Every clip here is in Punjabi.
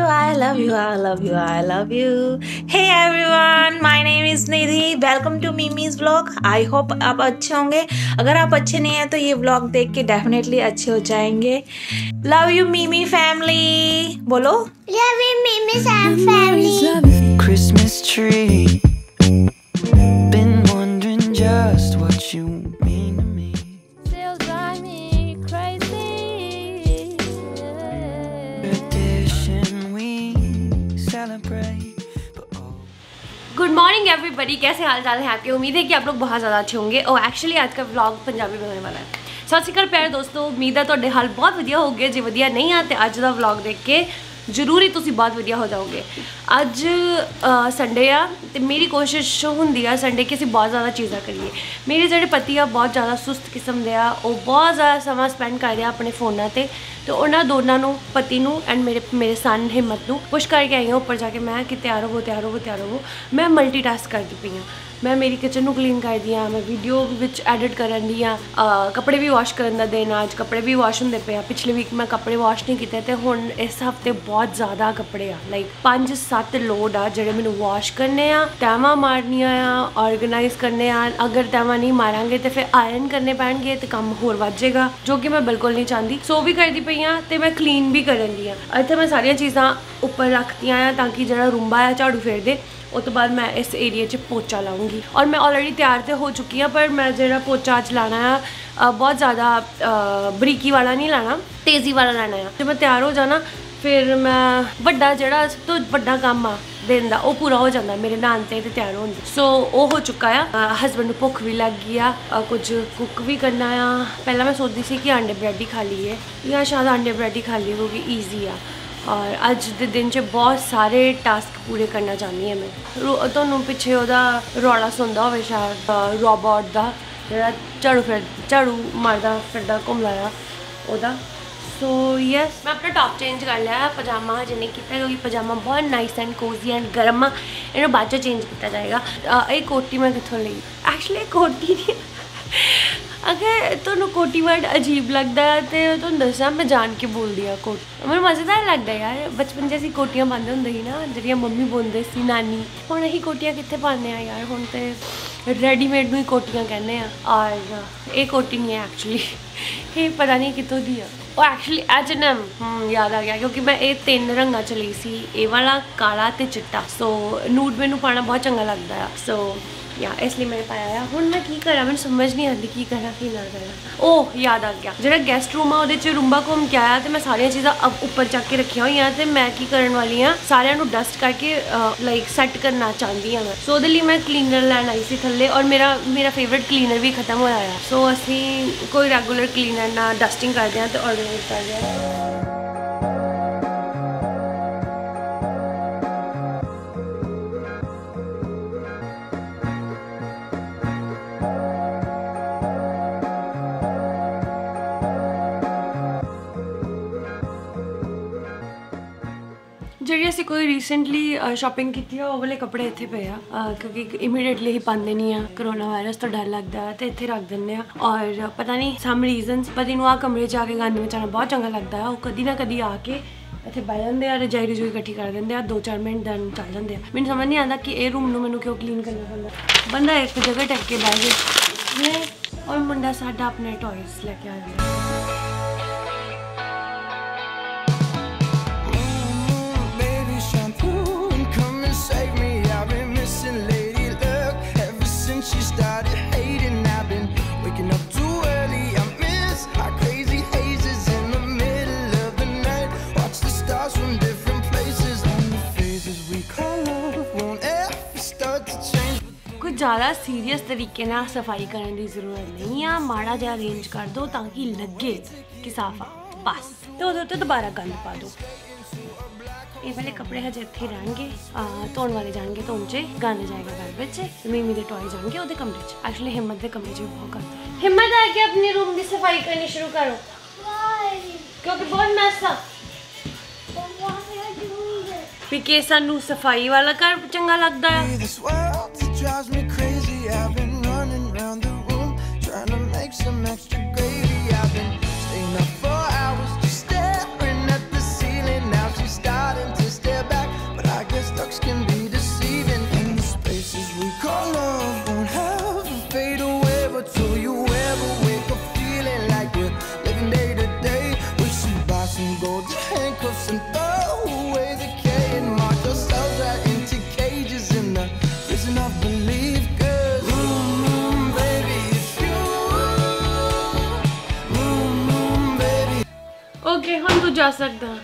you, I love you, I love you, I love you. Hey everyone, my name is Nidhi. Welcome to Mimi's vlog. I hope आप अच्छे होंगे अगर आप अच्छे नहीं हैं तो ये vlog देख के definitely अच्छे हो जाएँगे Love you Mimi family. बोलो Love you, Mimi Sam family. Christmas morning everybody कैसे हाल चाल है आपके उम्मीद है कि आप लोग बहुत ज़्यादा अच्छे होंगे और एक्चुअली आज का ਵਲੌਗ ਪੰਜਾਬੀ में होने वाला है ਸਤਿ ਸ਼੍ਰੀ ਅਕਾਲ ਪਿਆਰੇ ਦੋਸਤੋ ਉਮੀਦ ਹੈ ਤੁਹਾਡੇ ਹਾਲ ਬਹੁਤ ਵਧੀਆ ਹੋਗੇ ਜੇ ਵਧੀਆ ਨਹੀਂ ਆ ਤੇ ਅੱਜ ਦਾ ਵਲੌਗ ਦੇਖ ਕੇ ਜ਼ਰੂਰੀ ਤੁਸੀਂ ਬਹੁਤ ਵਧੀਆ ਹੋ ਜਾਓਗੇ। ਅੱਜ ਸੰਡੇ ਆ ਤੇ ਮੇਰੀ ਕੋਸ਼ਿਸ਼ ਹੁੰਦੀ ਆ ਸੰਡੇ ਕਿ ਅਸੀਂ ਬਹੁਤ ਜ਼ਿਆਦਾ ਚੀਜ਼ਾਂ ਕਰੀਏ। ਮੇਰੇ ਜਿਹੜੇ ਪਤੀ ਆ ਬਹੁਤ ਜ਼ਿਆਦਾ ਸੁਸਤ ਕਿਸਮ ਦੇ ਆ। ਉਹ ਬਹੁਤ ਜ਼ਿਆਦਾ ਸਮਾਂ ਸਪੈਂਡ ਕਰਦੇ ਆ ਆਪਣੇ ਫੋਨਾਂ ਤੇ। ਤੇ ਉਹਨਾਂ ਦੋਨਾਂ ਨੂੰ, ਪਤੀ ਨੂੰ ਐਂਡ ਮੇਰੇ ਮੇਰੇ ਸਨ ਹਿੰਮਤ ਨੂੰ ਪੁਸ਼ ਕਰਕੇ ਆਈ ਹਾਂ ਉੱਪਰ ਜਾ ਕੇ ਮੈਂ ਕਿ ਤਿਆਰ ਹੋਵੋ ਤਿਆਰ ਹੋਵੋ ਤਿਆਰ ਹੋਵੋ। ਮੈਂ ਮਲਟੀਟਾਸਕ ਕਰਦੀ ਪਈ ਹਾਂ। ਮੈਂ ਮੇਰੀ ਕਿਚਨ ਨੂੰ ਕਲੀਨ ਕਰਦੀ ਹਾਂ ਮੈਂ ਵੀਡੀਓ ਵਿੱਚ ਐਡਿਟ ਕਰਨ ਦੀ ਆ ਕੱਪੜੇ ਵੀ ਵਾਸ਼ ਕਰਨ ਦਾ ਦਿਨ ਆ, ਅੱਜ ਕੱਪੜੇ ਵੀ ਵਾਸ਼ ਹੁੰਦੇ ਪਏ ਆ। ਪਿਛਲੇ ਵੀਕ ਮੈਂ ਕੱਪੜੇ ਵਾਸ਼ ਨਹੀਂ ਕੀਤੇ ਤੇ ਹੁਣ ਇਸ ਹਫ਼ਤੇ ਬਹੁਤ ਜ਼ਿਆਦਾ ਕੱਪੜੇ ਆ। ਲਾਈਕ 5-7 ਲੋਡ ਆ ਜਿਹੜੇ ਮੈਨੂੰ ਵਾਸ਼ ਕਰਨੇ ਆ ਤੈਵਾਂ ਮਾਰਨੀਆਂ ਆ ਆਰਗੇਨਾਈਜ਼ ਕਰਨੇ ਆ। ਅਗਰ ਤੈਵਾਂ ਨਹੀਂ ਮਾਰਾਂਗੇ ਤੇ ਫਿਰ ਆਇਰਨ ਕਰਨੇ ਪੈਣਗੇ ਤੇ ਕੰਮ ਹੋਰ ਵੱਧ ਜਾਏਗਾ ਜੋ ਕਿ ਮੈਂ ਬਿਲਕੁਲ ਨਹੀਂ ਚਾਹੁੰਦੀ। ਸੋ ਵੀ ਕਰਦੀ ਪਈ ਆ ਤੇ ਮੈਂ ਕਲੀਨ ਵੀ ਕਰਨ ਦੀ ਆ ਇੱਥੇ ਮੈਂ ਸਾਰੀਆਂ ਚੀਜ਼ਾਂ ਉੱਪਰ ਰੱਖਤੀਆਂ ਆ ਤਾਂ ਕਿ ਜਿਹੜਾ ਰੂੰਬਾ ਆ ਝਾੜੂ ਫੇਰ ਦੇ। ਉਸ ਤੋਂ ਬਾਅਦ ਮੈਂ ਇਸ ਏਰੀਆ 'ਚ ਪੋਚਾ ਲਾਉਂਗੀ ਔਰ ਮੈਂ ਆਲਰੇਡੀ ਤਿਆਰ ਤੇ ਹੋ ਚੁੱਕੀ ਹਾਂ, ਪਰ ਮੈਂ ਜਿਹੜਾ ਪੋਚਾ ਅੱਜ ਲਾਣਾ ਆ ਬਹੁਤ ਜ਼ਿਆਦਾ ਬਰੀਕੀ ਵਾਲਾ ਨਹੀਂ ਲਾਣਾ, ਤੇਜ਼ੀ ਵਾਲਾ ਲਾਣਾ ਆ। ਜੇ ਮੈਂ ਤਿਆਰ ਹੋ ਜਾਣਾ, ਫਿਰ ਮੈਂ ਵੱਡਾ ਜਿਹੜਾ ਸਭ ਤੋਂ ਵੱਡਾ ਕੰਮ ਆ ਦਿਨ ਦਾ, ਉਹ ਪੂਰਾ ਹੋ ਜਾਂਦਾ ਮੇਰੇ ਨਾਨ ਤੇ ਤੇ ਤਿਆਰ ਹੋਣ ਦੀ। ਸੋ ਉਹ ਹੋ ਚੁੱਕਾ ਆ। ਹਸਬੰਡ ਨੂੰ ਭੁੱਖ ਵੀ ਲੱਗ ਗਈ ਆ ਕੁਝ ਕੁੱਕ ਵੀ ਕਰਨਾ ਆ। ਪਹਿਲਾਂ ਮੈਂ ਸੋਚਦੀ ਸੀ ਕਿ ਆਂਡੇ ਬ੍ਰੈਡ ਹੀ ਖਾ ਲਈਏ। ਜਾਂ ਸ਼ਾਇਦ ਆਂਡੇ ਬ੍ਰੈਡ ਹੀ ਖਾ ਲਈਏ ਕਿਉਂਕਿ ਈਜ਼ੀ ਆ। ਔਰ ਅੱਜ ਦੇ ਦਿਨ 'ਚ ਬਹੁਤ ਸਾਰੇ ਟਾਸਕ ਪੂਰੇ ਕਰਨਾ ਚਾਹੁੰਦੀ ਹਾਂ ਮੈਂ। ਤੁਹਾਨੂੰ ਪਿੱਛੇ ਉਹਦਾ ਰੌਲਾ ਸੁਣਦਾ ਹੋਵੇ ਸ਼ਾਇਦ ਰੋਬੋਟ ਦਾ, ਜਿਹੜਾ ਝਾੜੂ ਫਿਰ, ਝਾੜੂ ਮਾਰਦਾ ਫਿਰਦਾ ਘੁੰਮਦਾ ਆ ਉਹਦਾ। ਸੋ ਯੈਸ ਮੈਂ ਆਪਣਾ ਟੌਪ ਚੇਂਜ ਕਰ ਲਿਆ, ਪਜਾਮਾ ਹਜੇ ਨਹੀਂ ਕੀਤਾ ਕਿਉਂਕਿ ਪਜਾਮਾ ਬਹੁਤ ਨਾਈਸ ਐਂਡ ਕੋਜ਼ੀ ਐਂਡ ਗਰਮ ਆ। ਇਹਨੂੰ ਬਾਅਦ 'ਚ ਚੇਂਜ ਕੀਤਾ ਜਾਏਗਾ। ਇਹ ਕੋਟੀ ਮੈਂ ਕਿੱਥੋਂ ਲਈ? ਐਕਚੁਅਲੀ ਕੋਟੀ ਨਹੀਂ ਅਗਰ ਤੁਹਾਨੂੰ ਕੋਟੀ ਵਰਡ ਅਜੀਬ ਲੱਗਦਾ ਹੈ ਤੇ ਤੁਹਾਨੂੰ ਦੱਸਾਂ ਮੈਂ ਜਾਣ ਕੇ ਬੋਲਦੀ ਆ ਕੋਟ। ਮੈਨੂੰ ਮਜ਼ੇਦਾਰ ਲੱਗਦਾ ਯਾਰ। ਬਚਪਨ 'ਚ ਅਸੀਂ ਕੋਟੀਆਂ ਪਾਉਂਦੇ ਹੁੰਦੇ ਸੀ ਨਾ, ਜਿਹੜੀਆਂ ਮੰਮੀ ਬੁਣਦੇ ਸੀ, ਨਾਨੀ, ਹੁਣ ਅਸੀਂ ਕੋਟੀਆਂ ਕਿੱਥੇ ਪਾਉਂਦੇ ਆ ਯਾਰ? ਹੁਣ ਤੇ ਰੈਡੀਮੇਡ ਨੂੰ ਹੀ ਕੋਟੀਆਂ ਕਹਿੰਦੇ ਆ ਔਰ ਇਹ ਕੋਟੀ ਨਹੀਂ ਹੈ ਐਕਚੁਅਲੀ ਇਹ ਪਤਾ ਨਹੀਂ ਕਿੱਥੋਂ ਦੀ ਆ। ਉਹ ਐਕਚੁਅਲੀ ਐਚਐਨਐਮ H&M, ਹਮ, ਯਾਦ ਆ ਗਿਆ, ਕਿਉਂਕਿ ਮੈਂ ਇਹ ਤਿੰਨ ਰੰਗਾਂ ਚ ਲਈ ਸੀ। ਇਹ ਵਾਲਾ ਕਾਲਾ ਤੇ ਚਿੱਟਾ। ਸੋ ਨੂਡ ਮੈਨੂੰ ਪਾਣਾ ਬਹੁਤ ਚੰਗਾ ਲੱਗਦਾ ਆ। ਸੋ ਯਾ ਇਸ ਲਈ ਮੈਂ ਪਾਇਆ ਆ। ਹੁਣ ਮੈਂ ਕੀ ਕਰਾਂ? ਮੈਨੂੰ ਸਮਝ ਨਹੀਂ ਆਉਂਦੀ ਕੀ ਕਰਾਂ, ਕੀ ਨਾ ਕਰਾਂ। ਉਹ ਯਾਦ ਆ ਗਿਆ। ਜਿਹੜਾ ਗੈਸਟ ਰੂਮ ਆ, ਉਹਦੇ ਚ ਰੂੰਬਾ ਘੁੰਮ ਕੇ ਆਇਆ ਤੇ ਮੈਂ ਸਾਰੀਆਂ ਚੀਜ਼ਾਂ ਅਪ- ਉੱਪਰ ਚੱਕ ਕੇ ਰੱਖੀਆਂ ਹੋਈਆਂ ਤੇ ਮੈਂ ਕੀ ਕਰਨ ਵਾਲੀ ਆ, ਸਾਰਿਆਂ ਨੂੰ ਡਸਟ ਕਰਕੇ ਲਾਈਕ ਸੈੱਟ ਕਰਨਾ ਚਾਹੁੰਦੀ ਆ ਮੈਂ। ਸੋ ਉਹਦੇ ਲਈ ਮੈਂ ਕਲੀਨਰ ਲੈਣ ਆਈ ਸੀ ਥੱਲੇ ਔਰ ਮੇਰਾ ਮੇਰਾ ਫੇਵਰਿਟ ਕਲੀਨਰ ਵੀ ਖਤਮ ਹੋਇਆ ਆ। ਸੋ ਅਸੀਂ ਕੋਈ ਰੈਗੂਲਰ ਕਲੀਨਰ ਨਾਲ ਡਸਟਿੰਗ ਕਰਦੇ ਆ ਤੇ ਆਰਗੇਨਾਈਜ਼ ਕਰਦੇ ਆ। ਜਿਹੜੀ ਅਸੀਂ ਕੋਈ ਰੀਸੈਂਟਲੀ ਸ਼ਾਪਿੰਗ ਕੀਤੀ ਆ, ਉਹ ਵਾਲੇ ਕੱਪੜੇ ਇੱਥੇ ਪਏ ਆ। ਕਿਉਂਕਿ ਇਮੀਡੀਏਟਲੀ ਹੀ ਪਾਉਂਦੇ ਨਹੀਂ ਆ। ਕਰੋਨਾ ਵਾਇਰਸ ਤੋਂ ਡਰ ਲੱਗਦਾ ਹੈ ਤੇ ਇੱਥੇ ਰੱਖ ਦਿੰਦੇ ਆ। ਔਰ ਪਤਾ ਨਹੀਂ ਸਮ ਰੀਜ਼ਨਸ ਪਤੀ ਨੂੰ ਆ ਕਮਰੇ 'ਚ ਆ ਕੇ ਗੰਦ ਵਜਾਉਣਾ ਬਹੁਤ ਚੰਗਾ ਲੱਗਦਾ ਆ ਉਹ ਕਦੀ ਨਾ ਕਦੀ ਆ ਕੇ ਇੱਥੇ ਬਹਿ ਜਾਂਦੇ ਆ ਰਜਾਈ ਰਜੂਈ ਇਕੱਠੀ ਕਰ ਦਿੰਦੇ ਆ। 2-4 ਮਿੰਟ ਦਨ ਚੱਲ ਜਾਂਦੇ ਆ। ਮੈਨੂੰ ਸਮਝ ਨਹੀਂ ਆਉਂਦਾ ਕਿ ਇਹ ਰੂਮ ਨੂੰ ਮੈਨੂੰ ਕਿਉਂ ਕਲੀਨ ਕਰਨਾ ਪੈਂਦਾ। ਬੰਦਾ ਇੱਕ ਜਗ੍ਹਾ ਟੱਕ ਕੇ ਬਹਿ ਜੇ ਨੇ ਔਰ ਮੁੰਡਾ ਸਾਡਾ ਆਪਣੇ ਟੌਇਸ ਲੈ ਕੇ ਆ ਜਾਂਦਾ ਕੁਝ ਜ਼ਿਆਦਾ ਸੀਰੀਅਸ ਤਰੀਕੇ ਨਾਲ ਸਫ਼ਾਈ ਕਰਨ ਦੀ ਜ਼ਰੂਰਤ ਨਹੀਂ ਆ ਮਾੜਾ ਜਿਹਾ ਅਰੇਂਜ ਕਰ ਦਿਓ ਤਾਂ ਕਿ ਲੱਗੇ ਕਿ ਸਾਫ਼ ਬਸ। ਤੇ ਉਹਦੇ ਉੱਤੇ ਦੁਬਾਰਾ ਗੰਦ ਪਾ ਦਿਓ। ਇਹ ਵਾਲੇ ਕੱਪੜੇ ਹਜੇ ਇੱਥੇ ਹੀ ਰਹਿਣਗੇ ਧੋਣ ਵਾਲੇ ਜਾਣਗੇ ਧੋਣ 'ਚ। ਗੰਦ ਜਾਏਗਾ ਘਰ ਵਿੱਚ। ਮੀਮੀ ਦੇ ਟੌਏ ਜਾਣਗੇ ਉਹਦੇ ਕਮਰੇ 'ਚ। ਐਕਚੁਅਲੀ ਹਿੰਮਤ ਦੇ ਕਮਰੇ 'ਚ ਬਹੁਤ ਹੈ। ਹਿੰਮਤ ਆ ਕੇ ਆਪਣੇ ਰੂਮ ਦੀ ਸਫ਼ਾਈ ਕਰਨੀ ਸ਼ੁਰੂ ਕਰੋ? ਕਿਉਂਕਿ ਬਹੁਤ ਮੈਸ ਆ? ਵੀ ਕਿ ਸਾਨੂੰ ਸਫ਼ਾਈ ਵਾਲਾ ਘਰ ਚੰਗਾ ਲੱਗਦਾ it drives me crazy. I've been running around the room trying to make some extra gravy. I've been staying up for hours ਸਕਦਾ।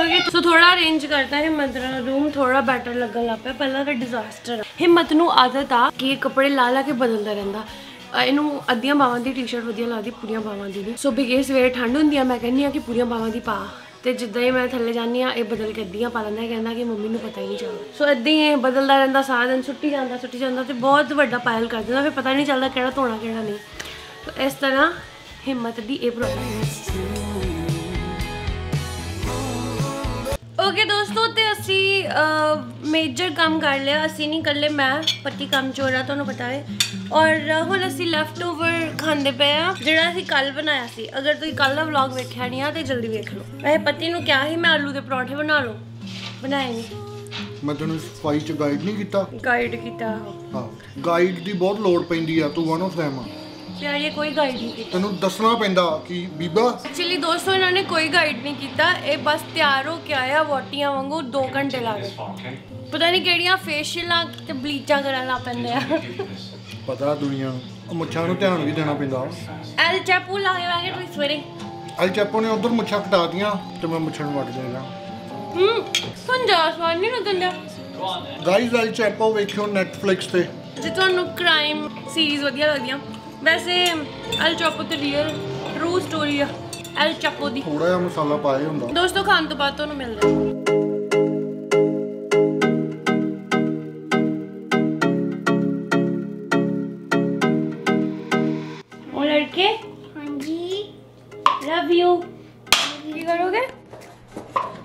ਓਕੇ ਸੋ ਥੋੜਾ ਅਰੇਂਜ ਕਰਤਾ ਹੈ ਹਿੰਮਤ ਦਾ ਰੂਮ ਥੋੜਾ ਬੈਟਰ ਲੱਗਣ ਲੱਗ ਪਿਆ। ਪਹਿਲਾਂ ਤਾਂ ਡਿਜ਼ਾਸਟਰ ਹਿੰਮਤ ਨੂੰ ਆਦਤ ਆ ਕਿ ਇਹ ਕੱਪੜੇ ਲਾ ਲਾ ਕੇ ਬਦਲਦਾ ਰਹਿੰਦਾ। ਇਹਨੂੰ ਅੱਧੀਆਂ ਬਾਵਾਂ ਦੀ ਟੀ-ਸ਼ਰਟ ਵਧੀਆ ਲੱਗਦੀ, ਪੂਰੀਆਂ ਬਾਵਾਂ ਦੀ ਨਹੀਂ। ਸੋ ਬਿਗੇ ਸਵੇਰੇ ਠੰਡ ਹੁੰਦੀ ਆ, ਮੈਂ ਕਹਿੰਦੀ ਆ ਕਿ ਪੂਰੀਆਂ ਬਾਵਾਂ ਦੀ ਪਾ। ਤੇ ਜਿੱਦਾਂ ਹੀ ਮੈਂ ਥੱਲੇ ਜਾਂਦੀ ਆ ਇਹ ਬਦਲ ਕੇ ਅੱਧੀਆਂ ਪਾ ਲੈਂਦਾ। ਕਹਿੰਦਾ ਕਿ ਮੰਮੀ ਨੂੰ ਪਤਾ ਹੀ ਨਹੀਂ ਚੱਲਦਾ। ਸੋ ਇਦਾਂ ਹੀ ਇਹ ਬਦਲਦਾ ਰਹਿੰਦਾ, ਸਾਰਾ ਦਿਨ ਸੁੱਟੀ ਜਾਂਦਾ ਸੁੱਟੀ ਜਾਂਦਾ ਤੇ ਬਹੁਤ ਵੱਡਾ ਪਾਇਲ ਕਰ ਦਿੰਦਾ। ਫਿਰ ਪਤਾ ਨਹੀਂ ਚੱਲਦਾ ਕਿਹੜਾ ਧੋਣਾ, ਕਿਹੜਾ ਨਹੀਂ। ਇਸ ਤਰ੍ਹਾਂ ਹਿੰਮਤ ਦੀ ਇਹ ਪ੍ਰੋਬਲਮ ਓਕੇ ਦੋਸਤੋ ਤੇ ਅਸੀਂ ਮੇਜਰ ਕੰਮ ਕਰ ਲਿਆ। ਅਸੀਂ ਨਹੀਂ ਕਰ ਲਏ ਮੈਂ ਪੱਤੀ ਕੰਮ ਚੋਰਾ ਤੁਹਾਨੂੰ ਪਤਾ ਹੈ। ਔਰ ਹੁਣ ਅਸੀਂ ਲੈਫਟ ਓਵਰ ਖਾਂਦੇ ਪਏ ਆ ਜਿਹੜਾ ਅਸੀਂ ਕੱਲ ਬਣਾਇਆ ਸੀ। ਅਗਰ ਤੁਸੀਂ ਕੱਲ ਦਾ ਵਲੌਗ ਵੇਖਿਆ ਨਹੀਂ ਆ ਤੇ ਜਲਦੀ ਵੇਖ ਲਓ। ਮੈਂ ਪੱਤੀ ਨੂੰ ਕਿਹਾ ਸੀ ਮੈਂ ਆਲੂ ਦੇ ਪਰੌਂਠੇ ਬਣਾ ਲਓ। ਬਣਾਏ ਨਹੀਂ ਮੈਂ ਤੈਨੂੰ ਸਫ਼ਾਈ ਚ ਗਾਈਡ ਨਹੀਂ ਕੀਤਾ? ਗਾਈਡ ਕੀਤਾ। ਹਾਂ ਗਾਈਡ ਦੀ ਬਹੁਤ ਲੋੜ ਪੈਂਦੀ ਆ ਤੂੰ ਵਨ ਆਫ them ਆ। ਪਿਆਰ ਇਹ ਕੋਈ ਗਾਈਡ ਨਹੀਂ ਕੀਤਾ। ਤੈਨੂੰ ਦੱਸਣਾ ਪੈਂਦਾ ਕਿ ਬੀਬਾ? ਐਕਚੁਅਲੀ ਦੋਸਤੋ ਇਹਨਾਂ ਨੇ ਕੋਈ ਗਾਈਡ ਨਹੀਂ ਕੀਤਾ। ਇਹ ਬਸ ਤਿਆਰ ਹੋ ਕੇ ਆਇਆ ਵੋਟੀਆਂ ਵਾਂਗੂ 2 ਘੰਟੇ ਲਾ ਗਏ ਪਤਾ ਨਹੀਂ ਕਿਹੜੀਆਂ ਫੇਸ਼ੀਅਲਾਂ ਤੇ ਬਲੀਚਾਂ ਕਰਨ ਲੱਗ ਪੈਂਦੇ ਆ। ਪਤਾ ਦੁਨੀਆ ਨੂੰ। ਮੁੱਛਾਂ ਨੂੰ ਧਿਆਨ ਵੀ ਦੇਣਾ ਪੈਂਦਾ। ਐਲ ਚੈਪੂ ਲਾ ਕੇ ਵਾਗੇ ਤੁਸੀਂ ਸਵੇਰੇ। ਅਲ ਚੱਪੋ ਨੇ ਉਧਰ ਮੁੱਛਾਂ ਕਟਾਤੀਆਂ ਤੇ ਮੈਂ ਮੁੱਛਾਂ ਨੂੰ ਵੱਟ ਦੇਣਾ। ਹੂੰ ਸੰਜਾ ਸਵਾਲ ਨਹੀਂ ਲੱਗਣ ਡਿਆ ਗਾਈਜ਼ ਅਲ ਚੱਪੋ ਵੇਖਿਓ Netflix ਤੇ। ਜੇ ਤੁਹਾਨੂੰ ਕ੍ਰਾਈਮ ਸੀਰੀਜ਼ ਵਧੀਆ ਲੱਗਦੀਆਂ ਵੈਸੇ ਐਲ ਚਾਪੋ ਤੇ ਰੀਅਲ ਟਰੂ ਸਟੋਰੀ ਆ ਐਲ ਚਾਪੋ ਦੀ। ਥੋੜਾ ਜਿਹਾ ਮਸਾਲਾ ਪਾਇਆ ਹੁੰਦਾ। ਦੋਸਤੋ ਖਾਣ ਤੋਂ ਬਾਅਦ ਤੁਹਾਨੂੰ ਮਿਲਦਾ ਹੈ। ਉਹ ਲੜਕੇ हाँ जी ਲਵ ਯੂ ਕੀ ਕਰੋਗੇ?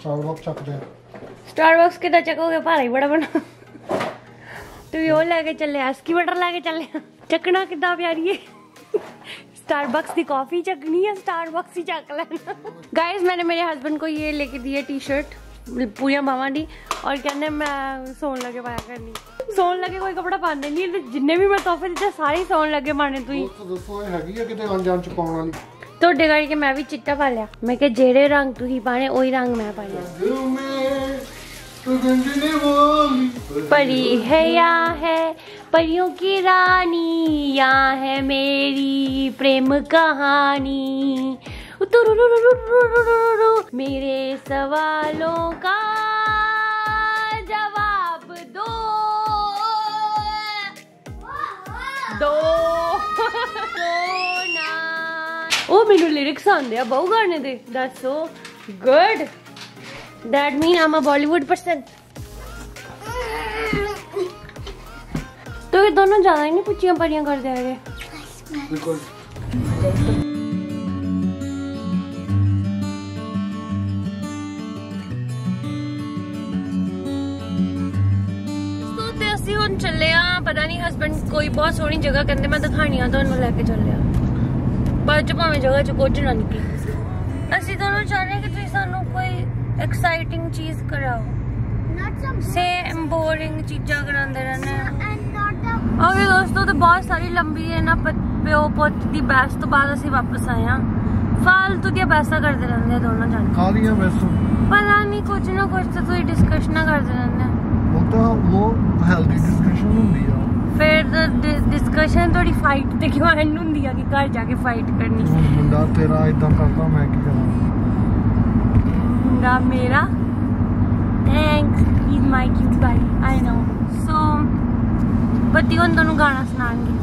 ਚਾਵਲ ਚੱਕਦੇ ਸਟਾਰਬਕਸ ਕਿੱਦਾਂ ਚੱਕੋਗੇ? ਭਾਰਾ ਹੀ ਬੜਾ ਬਣਾ। ਤੂੰ ਉਹ ਲੈ ਕੇ ਚੱਲੇ ਐਸਕੀ ਬਟਰ ਲੈ ਕੇ ਚੱਲੇ ਚੱਕਣਾ ਕਿੱਦਾਂ ਪਿਆਰੀਏ स्टारबक्स की कॉफी चखनी है स्टारबक्स ही चख लेना गाइस मैंने मेरे हस्बैंड को ये लेके दी है टी शर्ट पूरी बावा दी और कहने मैं सोन लगे पाया करनी सोन लगे कोई कपड़ा पाने नहीं ते जिन्ने भी मैं तोहफे दिते सारे ही सोन लगे पाने तू ही ਦੋਸਤੋ ਦੱਸੋ ਇਹ ਹੈਗੀ ਆ ਕਿਤੇ ਅਣਜਾਣ ਚ ਪਾਉਣ ਵਾਲੀ ਤੁਹਾਡੇ ਕਰਕੇ ਮੈਂ ਵੀ ਚਿੱਟਾ ਪਾ ਲਿਆ ਮੈਂ ਕਿਹਾ ਜਿਹੜੇ ਰੰਗ ਤੁਸੀਂ ਪਾਣੇ ਉਹੀ ਰੰਗ ਮੈਂ ਪਾਣੇ ਦਿਲ ਮੇ ਤੂੰ ਗੰਜਨੇ ਵਾਲੀ परी है या है? परियों की रानी या है मेरी प्रेम कहानी। मेरे सवालों का जवाब दो। दो। ओ, मेनू लिरिक्स आंदे बहु गाने दे। That's good good that mean am a Bollywood person तो ये दोनों ज्यादा ही नहीं पुच्छियां परियां कर दे रहे ਬਿਲਕੁਲ ਤੋ ਤੇ ਅਸੀਂ ਹੁਣ ਚੱਲੇ ਆ ਪਤਾ ਨਹੀਂ ਹਸਬੰਡ ਕੋਈ ਬਹੁਤ ਸੋਹਣੀ ਜਗ੍ਹਾ ਕਹਿੰਦੇ ਮੈਂ ਦਿਖਾਣੀ ਆ ਤੁਹਾਨੂੰ ਲੈ ਕੇ ਚੱਲਿਆ ਬਾਅਦ ਚ ਭਾਵੇਂ ਜਗ੍ਹਾ ਚ ਕੁਝ ਨਾ ਨਿਕਲੇ ਅਸੀਂ ਦੋਨੋਂ ਚਾਹੁੰਦੇ ਕਿ ਤੁਸੀਂ ਸਾਨੂੰ ਕੋਈ ਐਕਸਾਈਟਿੰਗ ਚੀਜ਼ ਕਰਾਓ। Not some ਸੇਮ ਬੋਰਿੰਗ ਚੀਜ਼ਾਂ ਕਰਾਉਂਦੇ ਰਹਿੰਦੇ ਆ। ਓਕੇ ਦੋਸਤੋ ਤੇ ਬਹੁਤ ਸਾਰੀ ਲੰਬੀ ਹੈ ਨਾ ਪਿਓ ਪੁੱਤ ਦੀ ਬਹਿਸ ਤੋਂ ਬਾਅਦ ਅਸੀਂ ਵਾਪਸ ਆਏ ਆ ਫਾਲਤੂ ਦੀਆਂ ਬਹਿਸਾਂ ਕਰਦੇ ਰਹਿੰਦੇ ਦੋਨੋਂ ਜਾਣੇ। ਖਾ ਲੀਆਂ ਵੈਸੋ ਪਤਾ ਨਹੀਂ ਕੁਝ ਨਾ ਕੁਝ ਤਾਂ ਤੁਸੀਂ ਡਿਸਕਸ਼ਨਾਂ ਕਰਦੇ ਰਹਿੰਦੇ ਆ। ਉਹ ਤਾਂ ਉਹ ਹੈਲਦੀ ਡਿਸਕਸ਼ਨ ਹੁੰਦੀ ਆ। ਫਿਰ ਡਿਸਕਸ਼ਨ ਤੁਹਾਡੀ ਫਾਈਟ ਤੇ ਕਿਉਂ ਐਂਡ ਹੁੰਦੀ ਆ ਕਿ ਘਰ ਜਾ ਕੇ ਫਾਈਟ ਕਰਨੀ। ਮੁੰਡਾ ਤੇਰਾ ਇਦਾਂ ਕਰਦਾ ਮੈਂ ਕੀ ਕਰਾਂ? ਮੁੰਡਾ ਮੇਰਾ thanks he is my cute by I know so ਬੱਤੀ ਹੁਣ ਤੁਹਾਨੂੰ ਗਾਣਾ ਸੁਣਾਣਗੇ.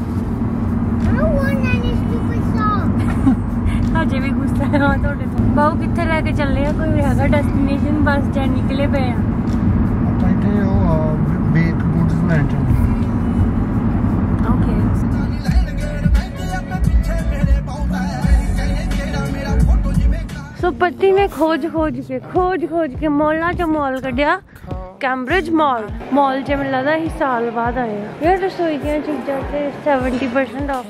ਹਜੇ ਵੀ ਗੁੱਸਾ ਹੈ ਹਾਂ ਤੁਹਾਡੇ ਤੋਂ। ਬਾਹੂ ਕਿੱਥੇ ਲੈ ਕੇ ਚੱਲੇ ਆ? ਕੋਈ ਹੈਗਾ ਡੈਸਟੀਨੇਸ਼ਨ ਬਸ ਜਾਂ ਨਿਕਲੇ ਪਏ ਆ। ਆਪਾਂ ਇੱਥੇ ਉਹ ਬੇਕ ਗੁੱਡਸ ਲੈਣ ਸੋ ਪਤੀ ਨੇ ਖੋਜ ਖੋਜ ਕੇ ਖੋਜ ਖੋਜ ਕੇ ਮੌਲਾਂ ਚ ਮਾਲ ਕੱਢਿਆ। ਕੈਂਬਰਿਜ ਮਾਲ ਮਾਲ ਚ ਮੈਨੂੰ ਲੱਗਦਾ ਅਸੀਂ ਸਾਲ ਬਾਅਦ ਆਏ ਆ। ਯਾਰ ਰਸੋਈ ਦੀਆਂ ਚੀਜ਼ਾਂ ਤੇ 70% off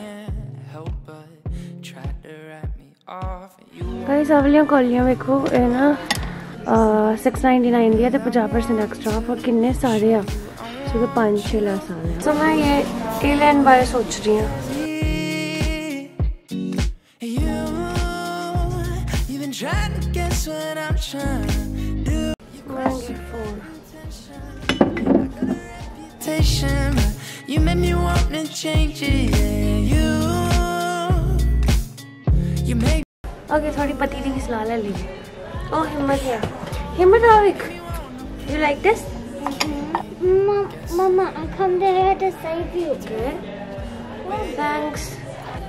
help but try to write me off and you guys ਆਵਲੀਆਂ ਕੋਲੀਆਂ ਵੇਖੋ ਇਹ ਨਾ ਅਹ, 699 ਦੀ ਆ ਤੇ 50% ਐਕਸਟਰਾ ਆਫ ਔਰ ਕਿੰਨੇ ਸਾਰੇ ਆ? ਸੋ 5 6 ਲੈ ਸਕਦੇ ਆ। ਸੋ ਮੈਂ ਇਹ ਇਹ ਲੈਣ ਬਾਰੇ ਸੋਚ ਰਹੀ ਹਾਂ। attention. You made me want to change it. You, you make. Okay, sorry, patili is lala li. Oh, Himmat here. Himmat Avik, you like this? Mm -hmm. Ma Mama, I come there to save you. Okay. Thanks.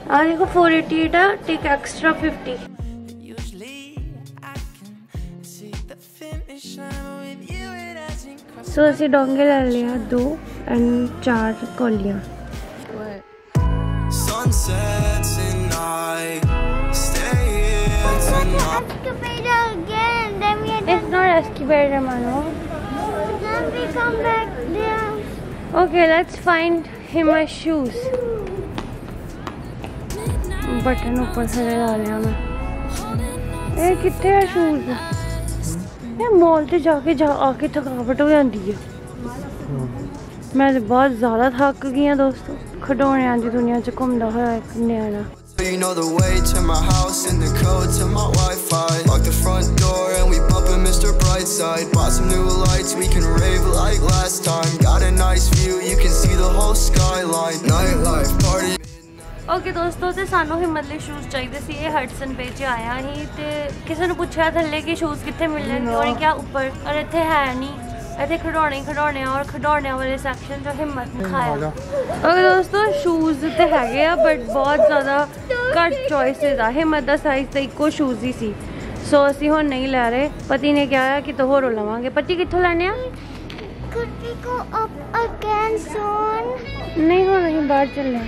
I'll go 480 take extra 50. So so, ऐसे डोंगे ले लिया दो एंड चार कॉलियाँ It's not excavator, Manu. Can we come back there? Okay, let's find him my shoes. Button ऊपर से लगा लिया मैं ये कितने शूज़ है ਇਹ ਮਾਲ ਤੇ ਜਾ ਕੇ ਜਾ ਆ ਕੇ ਥਕਾਵਟ ਹੋ ਜਾਂਦੀ ਹੈ ਮੈਂ ਤੇ ਬਹੁਤ ਜ਼ਿਆਦਾ ਥੱਕ ਗਈ ਹਾਂ ਦੋਸਤੋ ਖਡੌਣਿਆਂ ਦੀ ਦੁਨੀਆ 'ਚ ਘੁੰਮਦਾ ਹੋਇਆ ਇੱਕ ਨਿਆਣਾ You know the way to my house and the code to my Wi-Fi. Lock the front door and we bumpin' Mr. Brightside. Bought some new lights, we can rave like last time. Got a nice view, you can see the whole skyline. Nightlife party. Okay ਦੋਸਤੋ ਤੇ ਸਾਨੂੰ ਹਿੰਮਤ ਲਈ ਸ਼ੂਜ਼ ਚਾਹੀਦੇ ਸੀ ਇਹ ਹਟਸਨ ਪੇ 'ਚ ਆਇਆ ਸੀ ਤੇ ਕਿਸੇ ਨੂੰ ਪੁੱਛਿਆ ਥੱਲੇ ਕਿ ਸ਼ੂਜ਼ ਕਿੱਥੇ ਮਿਲਣਗੇ? ਉਹਨੇ ਕਿਹਾ ਉੱਪਰ ਔਰ ਇੱਥੇ ਹੈ ਨਹੀਂ ਇੱਥੇ ਖਿਡੌਣੇ ਖਿਡੌਣੇ ਔਰ ਖਿਡੌਣਿਆਂ ਵਾਲੇ ਸੈਕਸ਼ਨ 'ਚ ਹਿੰਮਤ ਖਾਇਆ। ਓਕੇ ਦੋਸਤੋ ਸ਼ੂਜ਼ ਤੇ ਹੈਗੇ ਆ ਬਟ ਬਹੁਤ ਜ਼ਿਆਦਾ ਘੱਟ ਚੋਇਸਸ ਆ। ਹਿੰਮਤ ਦਾ ਸਾਈਜ਼ ਤਾਂ ਇੱਕੋ ਸ਼ੂਜ਼ ਹੀ ਸੀ। ਸੋ ਅਸੀਂ ਹੁਣ ਨਹੀਂ ਲੈ ਰਹੇ। ਪਤੀ ਨੇ ਕਿਹਾ ਕਿ ਤੋਂ ਹੋਰੋਂ ਲਵਾਂਗੇ। ਪਤੀ ਕਿੱਥੋਂ ਲੈਣੇ ਆ? We go up again soon? ਨਹੀਂ ਹੁਣ ਅਸੀਂ ਬਾਹਰ ਚੱਲੇ।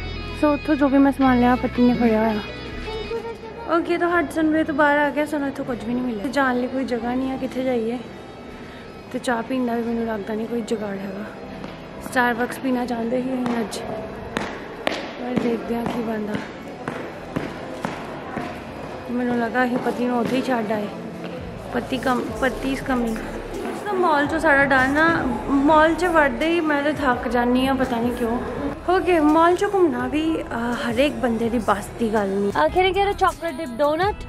ਸੋ ਉੱਥੋਂ ਜੋ ਵੀ ਮੈਂ ਸਮਾਨ ਲਿਆ, ਪਤੀ ਨੇ ਫੜਿਆ ਹੋਇਆ। ਓਕੇ ਤਾਂ ਹਡਸਨ ਵੇ ਤੋਂ ਬਾਹਰ ਆ ਗਿਆ, ਸਾਨੂੰ ਇੱਥੋਂ ਕੁਝ ਵੀ ਨਹੀਂ ਮਿਲਿਆ। ਜਾਣ ਲਈ ਕੋਈ ਜਗ੍ਹਾ ਨਹੀਂ ਆ, ਕਿੱਥੇ ਜਾਈਏ? ਤੇ ਚਾਹ ਪੀਣ ਦਾ ਵੀ ਮੈਨੂੰ ਲੱਗਦਾ ਨਹੀਂ ਕੋਈ ਜਗਾੜ ਹੈਗਾ। ਸਟਾਰਬਕਸ ਪੀਣਾ ਚਾਹੁੰਦੇ ਸੀ ਅਸੀਂ ਅੱਜ। ਪਰ ਦੇਖਦੇ ਹਾਂ ਕੀ ਬਣਦਾ। ਮੈਨੂੰ ਲੱਗਾ ਅਸੀਂ ਪਤੀ ਨੂੰ ਉੱਥੇ ਹੀ ਛੱਡ ਆਏ। ਪਤੀ ਕਮ, ਪਤੀ ਇਸ ਕਮਿੰਗ ਮਾਲ ਚੋਂ ਸਾਡਾ ਡਰ ਨਾ ਮਾਲ 'ਚ ਵੜਦੇ ਹੀ ਮੈਂ ਤੇ ਥੱਕ ਜਾਂਦੀ ਆ ਪਤਾ ਨਹੀਂ ਕਿਉਂ। ਓਕੇ ਮਾਲ 'ਚ ਘੁੰਮਣਾ ਵੀ ਅਹ, ਹਰੇਕ ਬੰਦੇ ਦੀ ਬਸ ਦੀ ਗੱਲ ਨਹੀਂ uh, can I get a chocolate dip donut